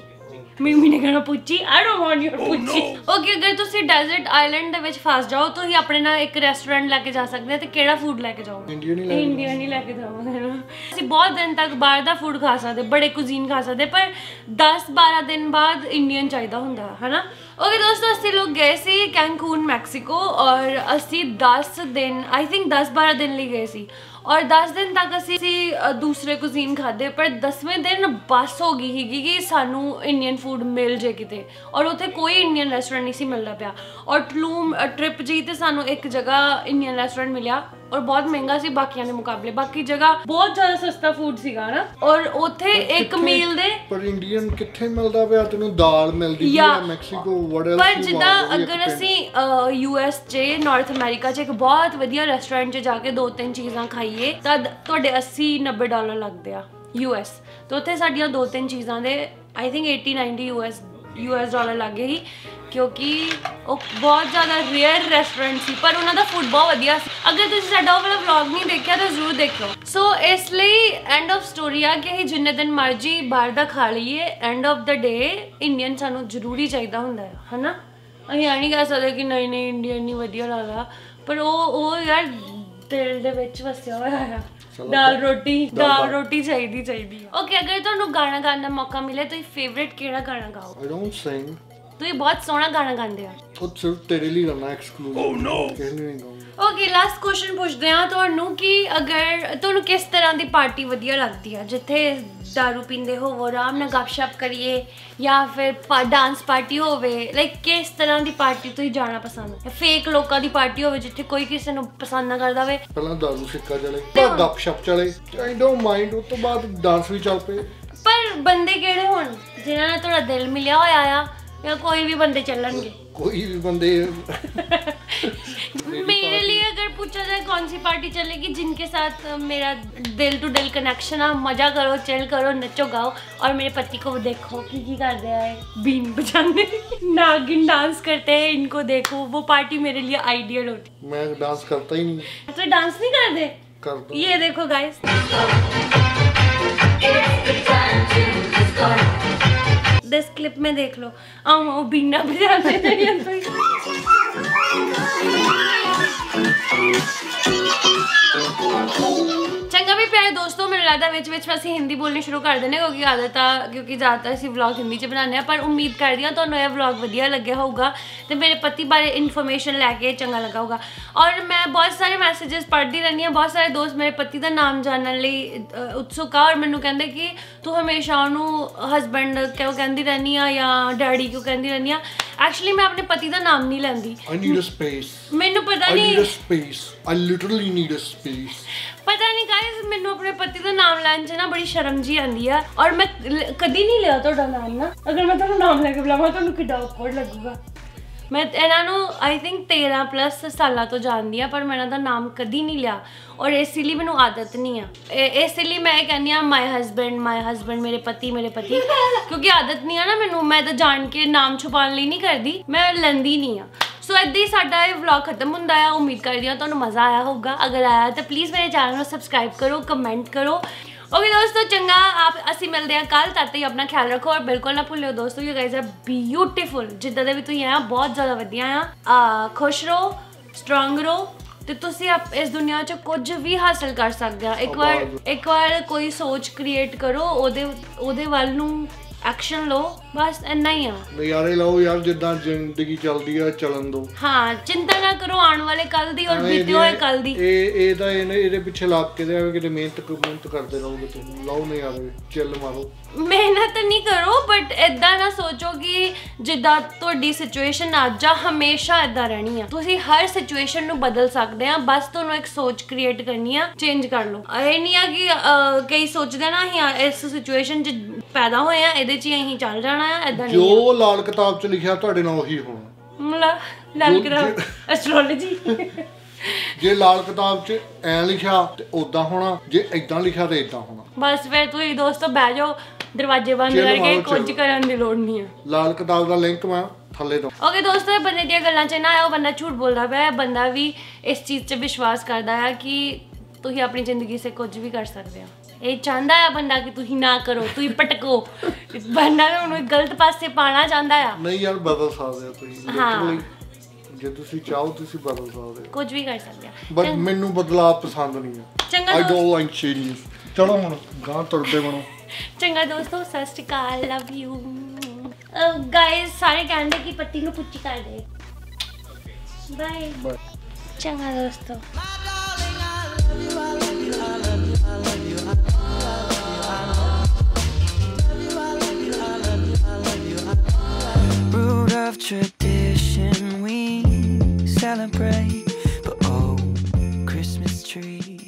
ਮਿਮੀ ਨੇ ਕਹਿਣਾ ਪੁੱਚੀ ਆਈ ਡੋਨਟ ਵਾਂਟ ਯੂਰ ਪੁੱਚੀ ਓਕੇ ਅਗਰ ਤੁਸੀਂ ਡੈਜ਼ਰਟ ਆਈਲੈਂਡ ਦੇ ਵਿੱਚ ਫਸ ਜਾਓ ਤੁਸੀਂ ਆਪਣੇ ਨਾਲ ਇੱਕ ਰੈਸਟੋਰੈਂਟ ਲੈ ਕੇ ਜਾ ਸਕਦੇ ਹੋ ਤੇ ਕਿਹੜਾ ਫੂਡ ਲੈ ਕੇ ਜਾਓਗੇ? ਇੰਡੀਅਨ ਹੀ ਲੈ ਇੰਡੀਆ ਨਹੀਂ ਲੈ ਕੇ ਜਾਵਾਂਗੇ ਅਸੀਂ ਬਹੁਤ ਦਿਨ ਤੱਕ ਬਾਹਰ ਦਾ ਫੂਡ ਖਾ ਸਕਦੇ ਬੜੇ ਕੁਜ਼ੀਨ ਖਾ ਸਕਦੇ ਪਰ 10-12 ਦਿਨ ਬਾਅਦ ਇੰਡੀਅਨ ਚਾਹੀਦਾ ਹੁੰਦਾ ਹੈ ਹਨਾ? ਓਕੇ ਦੋਸਤੋ ਅਸੀਂ ਲੋਕ ਗਏ ਸੀ ਕੈਂਕੂਨ ਮੈਕਸੀਕੋ ਔਰ ਅਸੀਂ 10 ਦਿਨ ਆਈ ਥਿੰਕ 10-12 ਦਿਨ ਲਈ ਗਏ ਸੀ। ਔਰ 10 ਦਿਨ ਤੱਕ ਅਸੀਂ ਦੂਸਰੇ ਕੁਜ਼ੀਨ ਖਾਦੇ ਪਰ 10ਵੇਂ ਦਿਨ ਬਸ ਹੋ ਗਈ ਸੀਗੀ ਕਿ ਸਾਨੂੰ ਇੰਡੀਅਨ ਫੂਡ ਮਿਲ ਜੇ ਕਿਤੇ। ਔਰ ਉੱਥੇ ਕੋਈ ਇੰਡੀਅਨ ਰੈਸਟੋਰੈਂਟ ਨਹੀਂ ਸੀ ਮਿਲਦਾ ਪਿਆ। ਔਰ ਟਲੂਮ ਟ੍ਰਿਪ ਜੀ ਤੇ ਸਾਨੂੰ ਇੱਕ ਜਗ੍ਹਾ ਇੰਡੀਅਨ ਰੈਸਟੋਰੈਂਟ ਮਿਲਿਆ। ਔਰ ਬਹੁਤ ਮਹਿੰਗਾ ਸੀ ਬਾਕੀਆਂ ਦੇ ਮੁਕਾਬਲੇ। ਬਾਕੀ ਜਗ੍ਹਾ ਬਹੁਤ ਜ਼ਿਆਦਾ ਸਸਤਾ ਫੂਡ ਸੀਗਾ ਨਾ। ਔਰ ਉੱਥੇ ਇੱਕ ਕਿੱਥੇ- ਮੀਲ ਦੇ ਪਰ ਇੰਡੀਅਨ ਕਿੱਥੇ ਮਿਲਦਾ ਪਿਆ? ਤੈਨੂੰ ਦਾਲ ਮਿਲਦੀ ਜਾਂ- ਹੈ ਮੈਕਸੀਕੋ ਵਟ ਐਲਸ ਪਰ ਜਿੱਦਾਂ ਅਗਰ ਅਸੀਂ ਯੂ ਐਸ 'ਚ ਨਾਰਥ ਅਮਰੀਕਾ 'ਚ ਇੱਕ ਬਹੁਤ ਵਧੀਆ ਰੈਸਟੋਰੈਂਟ 'ਚ ਜਾ ਕੇ ਦੋ ਤਿੰਨ ਚੀਜ਼ਾਂ ਖਾਈਏ ਤਾਂ ਤੁਹਾਡੇ 80 90 ਡਾਲਰ ਲੱਗਦੇ ਆ ਯੂ ਐਸ ਤੇ ਉੱਥੇ ਸਾਡੀਆਂ ਦੋ ਤਿੰਨ ਚੀਜ਼ਾਂ ਦੇ I think 80 90 U S U S dollar ਲੱਗੇ ਸੀ। ਕਿਉਂਕਿ ਉਹ ਬਹੁਤ ਜ਼ਿਆਦਾ ਰੇਅਰ ਰੈਸਟੋਰੈਂਟ ਸੀ ਪਰ ਉਹਨਾਂ ਦਾ ਫੂਡ ਬਹੁਤ ਵਧੀਆ ਸੀ। ਅਗਰ ਤੁਸੀਂ ਸਾਡਾ ਉਹ ਵਾਲਾ ਵਲੌਗ ਨਹੀਂ ਦੇਖਿਆ ਤਾਂ ਜ਼ਰੂਰ ਦੇਖੋ ਸੋ ਇਸ ਲਈ ਐਂਡ ਆਫ ਸਟੋਰੀ ਆ ਕਿ ਅਸੀਂ ਜਿੰਨੇ ਦਿਨ ਮਰਜ਼ੀ ਬਾਹਰ ਦਾ ਖਾ ਲਈਏ end of the day Indian ਸਾਨੂੰ ਜ਼ਰੂਰੀ ਚਾਹੀਦਾ ਹੁੰਦਾ ਹੈ ਹਨਾ? ਅਸੀਂ ਇਹ ਨਹੀਂ ਕਹਿ ਸਕਦੇ ਕਿ ਨਹੀਂ ਨਹੀਂ ਇੰਡੀਅਨ ਨਹੀਂ ਵਧੀਆ ਲੱਗਦਾ ਪਰ ਉਹ ਉਹ ਯਾਰ ਦਿਲ ਦੇ ਵਿੱਚ ਵਸਿਆ ਹੋਇਆ ਆ। ਦਾਲ ਰੋਟੀ ਦਾਲ ਰੋਟੀ ਚਾਹੀਦੀ ਚਾਹੀਦੀ ਓਕੇ ਅਗਰ ਤੁਹਾਨੂੰ ਗਾਣਾ ਗਾਉਣ ਦਾ ਮੌਕਾ ਮਿਲੇ ਤੁਸੀਂ ਫੇਵਰੇਟ ਕਿਹੜਾ ਗਾਣਾ ਗਾਓ ਆਈ ਡੋਨਟ ਸਿੰਗ ਤੁਸੀਂ ਬਹੁਤ ਸੋਹਣਾ ਗਾਣਾ ਗਾਉਂਦੇ ਆ ਉਹ ਸਿਰਫ ਤੇਰੇ ਲਈ ਕਰਨਾ ਐਕਸਕਲੂਸਿਵ ਓ ਨੋ ਕਹਿੰਦੇ ਨਹੀਂ ਗਾਉਂਗਾ ਓਕੇ ਲਾਸਟ ਕੁਐਸਚਨ ਪੁੱਛਦੇ ਆ ਤੁਹਾਨੂੰ ਕਿ ਅਗਰ ਤੁਹਾਨੂੰ ਕਿਸ ਤਰ੍ਹਾਂ ਦੀ ਪਾਰਟੀ ਵਧੀਆ ਲੱਗਦੀ ਆ? ਜਿੱਥੇ दारू ਪੀਂਦੇ ਹੋਵੋ ਆਰਾਮ ਨਾਲ ਗੱਪਸ਼ਪ ਕਰੀਏ ਜਾਂ ਫਿਰ ਡਾਂਸ ਪਾਰਟੀ ਹੋਵੇ ਲਾਈਕ ਕਿਸ ਤਰ੍ਹਾਂ ਦੀ ਪਾਰਟੀ ਤੁਸੀਂ ਜਾਣਾ ਪਸੰਦ ਹੈ ਫੇਕ ਲੋਕਾਂ ਦੀ ਪਾਰਟੀ ਹੋਵੇ ਜਿੱਥੇ ਕੋਈ ਕਿਸੇ ਨੂੰ ਪਸੰਦ ਨਾ ਕਰਦਾ ਹੋਵੇ? ਪਹਿਲਾਂ ਦਾਰੂ ਸਿੱਕਾ ਚਲੇ ਪਰ ਗੱਪਸ਼ਪ ਚਲੇ। ਆਈ ਡੋਨਟ ਮਾਈਂਡ ਉਸ ਤੋਂ ਬਾਅਦ ਡਾਂਸ ਵੀ ਚੱਲ ਪਏ। ਪਰ ਬੰਦੇ ਕਿਹੜੇ ਹੋਣ? ਜਿਨ੍ਹਾਂ ਨਾਲ ਤੁਹਾਡਾ ਦਿਲ ਮਿਲਿਆ ਹੋਇਆ ਆ या कोई भी बंदे चलनगे। कोई भी बंदे। मेरे लिए अगर पूछा जाए कौन सी पार्टी चलेगी जिनके साथ मेरा दिल टू दिल कनेक्शन है मज़ा करो चिल करो नचो गाओ और मेरे पति को देखो की की कर रहा है बीन बजाने। नागिन डांस करते हैं इनको देखो वो पार्टी मेरे लिए आइडियल होती। मैं डांस करता ही नहीं। अच्छा डांस नहीं कर दे कर दो ये देखो गाइस इस क्लिप में देख लो आओ आओ बीना बजाने चाहिए ਪਿਆਰੇ ਦੋਸਤੋ ਮੈਨੂੰ ਲੱਗਦਾ ਵਿੱਚ ਵਿੱਚ ਅਸੀਂ ਹਿੰਦੀ ਬੋਲਣੀ ਸ਼ੁਰੂ ਕਰ ਹਾਂ ਕਿਉਂਕਿ ਆਦਤ ਆ ਕਿਉਂਕਿ ਜ਼ਿਆਦਾਤਰ ਅਸੀਂ ਵਲੌਗ ਹਿੰਦੀ 'ਚ ਬਣਾਉਂਦੇ ਆ ਪਰ ਉਮੀਦ ਕਰਦੀ ਹਾਂ ਤੁਹਾਨੂੰ ਇਹ ਵਲੌਗ ਵਧੀਆ ਲੱਗਿਆ ਹੋਊਗਾ ਤੇ ਮੇਰੇ ਪਤੀ ਬਾਰੇ ਇਨਫੋਰਮੇਸ਼ਨ ਲੈ ਕੇ ਚੰਗਾ ਲੱਗਾ ਹੋਊਗਾ ਔਰ ਮੈਂ ਬਹੁਤ ਸਾਰੇ ਮੈਸੇजेस ਪੜ੍ਹਦੀ ਰਹਿੰਦੀ ਹਾਂ ਬਹੁਤ ਸਾਰੇ ਦੋਸਤ ਮੇਰੇ ਪਤੀ ਦਾ ਨਾਮ ਜਾਣਨ ਲਈ ਅ, ਉਤਸੁਕ ਆ ਔਰ ਮੈਨੂੰ ਕਹਿੰਦੇ ਕਿ ਤੂੰ ਹਮੇਸ਼ਾ ਉਹਨੂੰ ਹਸਬੈਂਡ ਕਿਉਂ ਕਹਿੰਦੀ ਰਹਿੰਦੀ ਆ ਜਾਂ ਡੈਡੀ ਕਿਉਂ ਕਹਿੰਦੀ ਰਹਿੰਦੀ ਆ ਐਕਚੁਅਲੀ ਮੈਂ ਆਪਣੇ ਪਤੀ ਦਾ ਨਾਮ ਨਹੀਂ ਲੈਂਦੀ need a space. ਮੈਨੂੰ ਪਤਾ ਨਹੀਂ. ਪਤਾ ਨਹੀਂ ਗਾਇਸ ਮੈਨੂੰ ਆਪਣੇ ਪਤੀ ਦਾ ਨਾਮ ਲੈਣ 'ਚ ਨਾ ਬੜੀ ਸ਼ਰਮ ਜੀ ਆਉਂਦੀ ਆ ਔਰ ਮੈਂ ਕਦੀ ਨਹੀਂ ਲਿਆ ਤੁਹਾਡਾ ਨਾਮ ਨਾ। ਅਗਰ ਮੈਂ ਤੁਹਾਨੂੰ ਨਾਮ ਲੈ ਕੇ ਬੁਲਾਵਾਂ, ਤੁਹਾਨੂੰ ਕਿੱਡਾ ਔਕਵਰਡ ਲੱਗੂਗਾ। ਮੈਂ, ਇਹਨਾਂ ਨੂੰ ਆਈ ਥਿੰਕ 13 ਪਲੱਸ ਸਾਲਾਂ ਤੋਂ ਜਾਣਦੀ ਆ, ਪਰ ਮੈਂ ਇਹਨਾਂ ਦਾ ਨਾਮ ਕਦੀ ਨਹੀਂ ਲਿਆ। ਔਰ ਇਸ ਲਈ ਮੈਨੂੰ ਆਦਤ ਨਹੀਂ ਆ। ਇਸ ਲਈ ਮੈਂ ਕਹਿੰਦੀ ਆ ਮਾਈ ਹਸਬੈਂਡ ਮਾਈ ਹਸਬੈਂਡ ਮੇਰੇ ਪਤੀ ਮੇਰੇ ਪਤੀ। ਕਿਉਂਕਿ ਆਦਤ ਨਹੀਂ ਆ ਨਾ ਮੈਨੂੰ, ਮੈਂ ਤਾਂ ਜਾਣ ਕੇ ਨਾਮ ਛੁਪਾਉਣ ਲਈ ਨਹੀਂ ਕਰਦੀ। ਮੈਂ ਲੈਂਦੀ ਨਹੀਂ ਆ। ਸੋ ਏਦਾਂ ਹੀ ਸਾਡਾ ਇਹ ਵਲੌਗ ਖਤਮ ਹੁੰਦਾ ਆ। ਉਮੀਦ ਕਰਦੀ ਹਾਂ ਤੁਹਾਨੂੰ ਮਜ਼ਾ ਆਇਆ ਹੋਊਗਾ। ਅਗਰ ਆਇਆ ਤਾਂ ਪਲੀਜ਼ ਮੇਰੇ ਚੈਨਲ ਨੂੰ ਸਬਸਕ੍ਰਾਈਬ ਕਰੋ ਕਮੈਂਟ ਕਰੋ। ਓਕੇ ਦੋਸਤੋ ਚੰਗਾ। ਆਪ ਅਸੀਂ ਮਿਲਦੇ ਹਾਂ ਕੱਲ ਤਦ ਤੱਕ ਆਪਣਾ ਖਿਆਲ ਰੱਖੋ ਔਰ ਬਿਲਕੁਲ ਨਾ ਭੁੱਲਿਓ ਦੋਸਤੋ ਯੂ ਗਾਇਜ਼ ਆਰ ਬਿਊਟੀਫੁਲ ਜਿੱਦਾਂ ਦੇ ਵੀ ਤੁਸੀਂ ਆ ਬਹੁਤ ਜ਼ਿਆਦਾ ਵਧੀਆ ਆ। ਆ ਖੁਸ਼ ਰਹੋ ਸਟਰੋਂਗ ਰਹੋ ਤੇ ਤੁਸੀਂ ਆਪ ਇਸ ਦੁਨੀਆ 'ਚ ਕੁਝ ਵੀ ਹਾਸਲ ਕਰ ਸਕਦੇ ਆ ਇੱਕ ਵਾਰ ਇੱਕ ਵਾਰ ਕੋਈ ਸੋਚ ਕ੍ਰੀਏਟ ਕਰੋ ਉਹਦੇ ਉਹਦੇ ਵੱਲ ਨੂੰ ਐਕਸ਼ਨ ਲਓ ਬਸ ਇੰਨਾ ਹੀ ਆ। ਨਜ਼ਾਰੇ ਲਓ ਯਾਰ ਜਿੱਦਾਂ ਜ਼ਿੰਦਗੀ ਚੱਲਦੀ ਆ ਚੱਲਣ ਦੋ। ਹਾਂ ਚਿੰਤਾ ਨਾ ਕਰੋ ਆਉਣ ਵਾਲੇ ਕੱਲ ਦੀ ਔਰ ਬੀਤੇ ਹੋਏ ਕੱਲ ਦੀ। ਇਹ ਇਹ ਤਾਂ ਇਹਨੇ ਇਹਦੇ ਪਿੱਛੇ ਲੱਗ ਕੇ ਐਵੇਂ ਕਿਤੇ ਮਿਹਨਤ ਮਿਹਨਤ ਕਰਦੇ ਰਹੋਗੇ ਤੁਸੀਂ। ਲਾਓ ਨਜ਼ਾਰੇ ਚਿੱਲ ਮਾਰੋ। ਮਿਹਨਤ ਨਹੀਂ ਕਰੋ ਬਟ ਇਦਾਂ ਨਾ ਸੋਚੋ ਕਿ ਜਿੱਦਾਂ ਤੁਹਾਡੀ ਸਿਚੁਏਸ਼ਨ ਅੱਜ ਆ ਹਮੇਸ਼ਾ ਇਦਾਂ ਰਹਿਣੀ ਆ। ਤੁਸੀਂ ਹਰ ਸਿਚੁਏਸ਼ਨ ਨੂੰ ਬਦਲ ਸਕਦੇ ਆ ਬਸ ਤੁਹਾਨੂੰ ਇੱਕ ਸੋਚ ਕ੍ਰੀਏਟ ਕਰਨੀ ਆ ਚੇਂਜ ਕਰ ਲਓ। ਇਹ ਨਹੀਂ ਆ ਕਿ ਕਈ ਸੋਚਦੇ ਨਾ ਅਸੀਂ ਇਸ ਸਿਚੁਏਸ਼ਨ 'ਚ ਪੈਦਾ ਹੋਏ ਆ ਇਹਦੇ 'ਚ ਹੀ ਅਸੀਂ ਚੱਲ ਜਾਣਾ ਇਦਾਂ ਨਹੀਂ ਜੋ ਲਾਲ ਕਿਤਾਬ 'ਚ ਲਿਖਿਆ ਤੁਹਾਡੇ ਨਾਲ ਉਹੀ ਹੋਣਾ। ਲੱਗ ਜੋ- ਰਿਹਾ ਐਸਟ੍ਰੋਲੋਜੀ ਜੇ ਲਾਲ ਕਿਤਾਬ 'ਚ ਐ ਲਿਖਿਆ ਤੇ ਉਦਾਂ ਹੋਣਾ ਜੇ ਇਦਾਂ ਲਿਖਿਆ ਤੇ ਇਦਾਂ ਹੋਣਾ। ਬਸ ਫਿਰ ਤੁਸੀਂ ਦੋਸਤੋ ਬਹਿ ਜਾਓ ਦਰਵਾਜ਼ੇ ਬੰਦ ਕਰਕੇ ਕੁਝ। ਕਰਨ ਦੀ ਲੋੜ ਨਹੀਂ ਆ। ਲਾਲ ਕਿਤਾਬ ਦਾ ਲਿੰਕ ਮੈਂ ਥੱਲੇ ਦੋ ਓਕੇ ਦੋਸਤੋ ਇਹ ਬੰਦੇ ਦੀਆਂ ਗੱਲਾਂ 'ਚ ਨਾ ਉਹ ਬੰਦਾ ਝੂਠ ਬੋਲਦਾ ਪਿਆ ਹੈ ਬੰਦਾ ਵੀ ਇਸ ਚੀਜ਼ 'ਚ ਵਿਸ਼ਵਾਸ ਕਰਦਾ ਹੈ ਕਿ ਤੁਸੀਂ ਆਪਣੀ ਜ਼ਿੰਦਗੀ 'ਸੇ ਕੁਝ ਵੀ ਕਰ ਸਕਦੇ ਹੋ। ਇਹ ਚਾਹੁੰਦਾ ਹੈ ਬੰਦਾ ਕਿ ਤੁਸੀਂ ਨਾ ਕਰੋ ਤੁਸੀਂ ਪਟਕੋ ਬੰਦਾ ਨੂੰ ਉਹਨੂੰ ਗਲਤ ਪਾਸੇ ਪਾਣਾ ਚਾਹੁੰਦਾ ਆ। ਨਹੀਂ ਯਾਰ ਬਦਲ ਸਕਦੇ ਹੋ ਤੁਸੀਂ। ਹਾਂ। ਜੇ ਤੁਸੀਂ ਚਾਹੋ ਤੁਸੀਂ ਬਦਲ ਸਕਦੇ ਹੋ। ਕੁਝ ਵੀ ਕਰ ਸਕਦੇ ਆ। ਬਟ ਮੈਨੂੰ ਬਦਲਾਅ ਪਸੰਦ ਨਹੀਂ ਹੈ ਚੰਗਾ ਆਈ ਡੋਨਟ ਲਾਈਕ ਚੇਂਜਸ ਚਲੋ ਹੁਣ ਗਾਂ ਤੁਰਦੇ ਬਣੋ। ਚੰਗਾ ਦੋਸਤੋ ਸਤਿ ਸ਼੍ਰੀ ਅਕਾਲ ਲਵ ਯੂ ਗਾਇਸ ਸਾਰੇ ਕਹਿੰਦੇ ਕਿ ਪੱਤੀ ਨੂੰ ਪੁੱਚੀ ਕਰ ਦੇ। ਬਾਏ ਚੰਗਾ ਦੋਸਤੋ। Of tradition we celebrate. But oh, Christmas tree.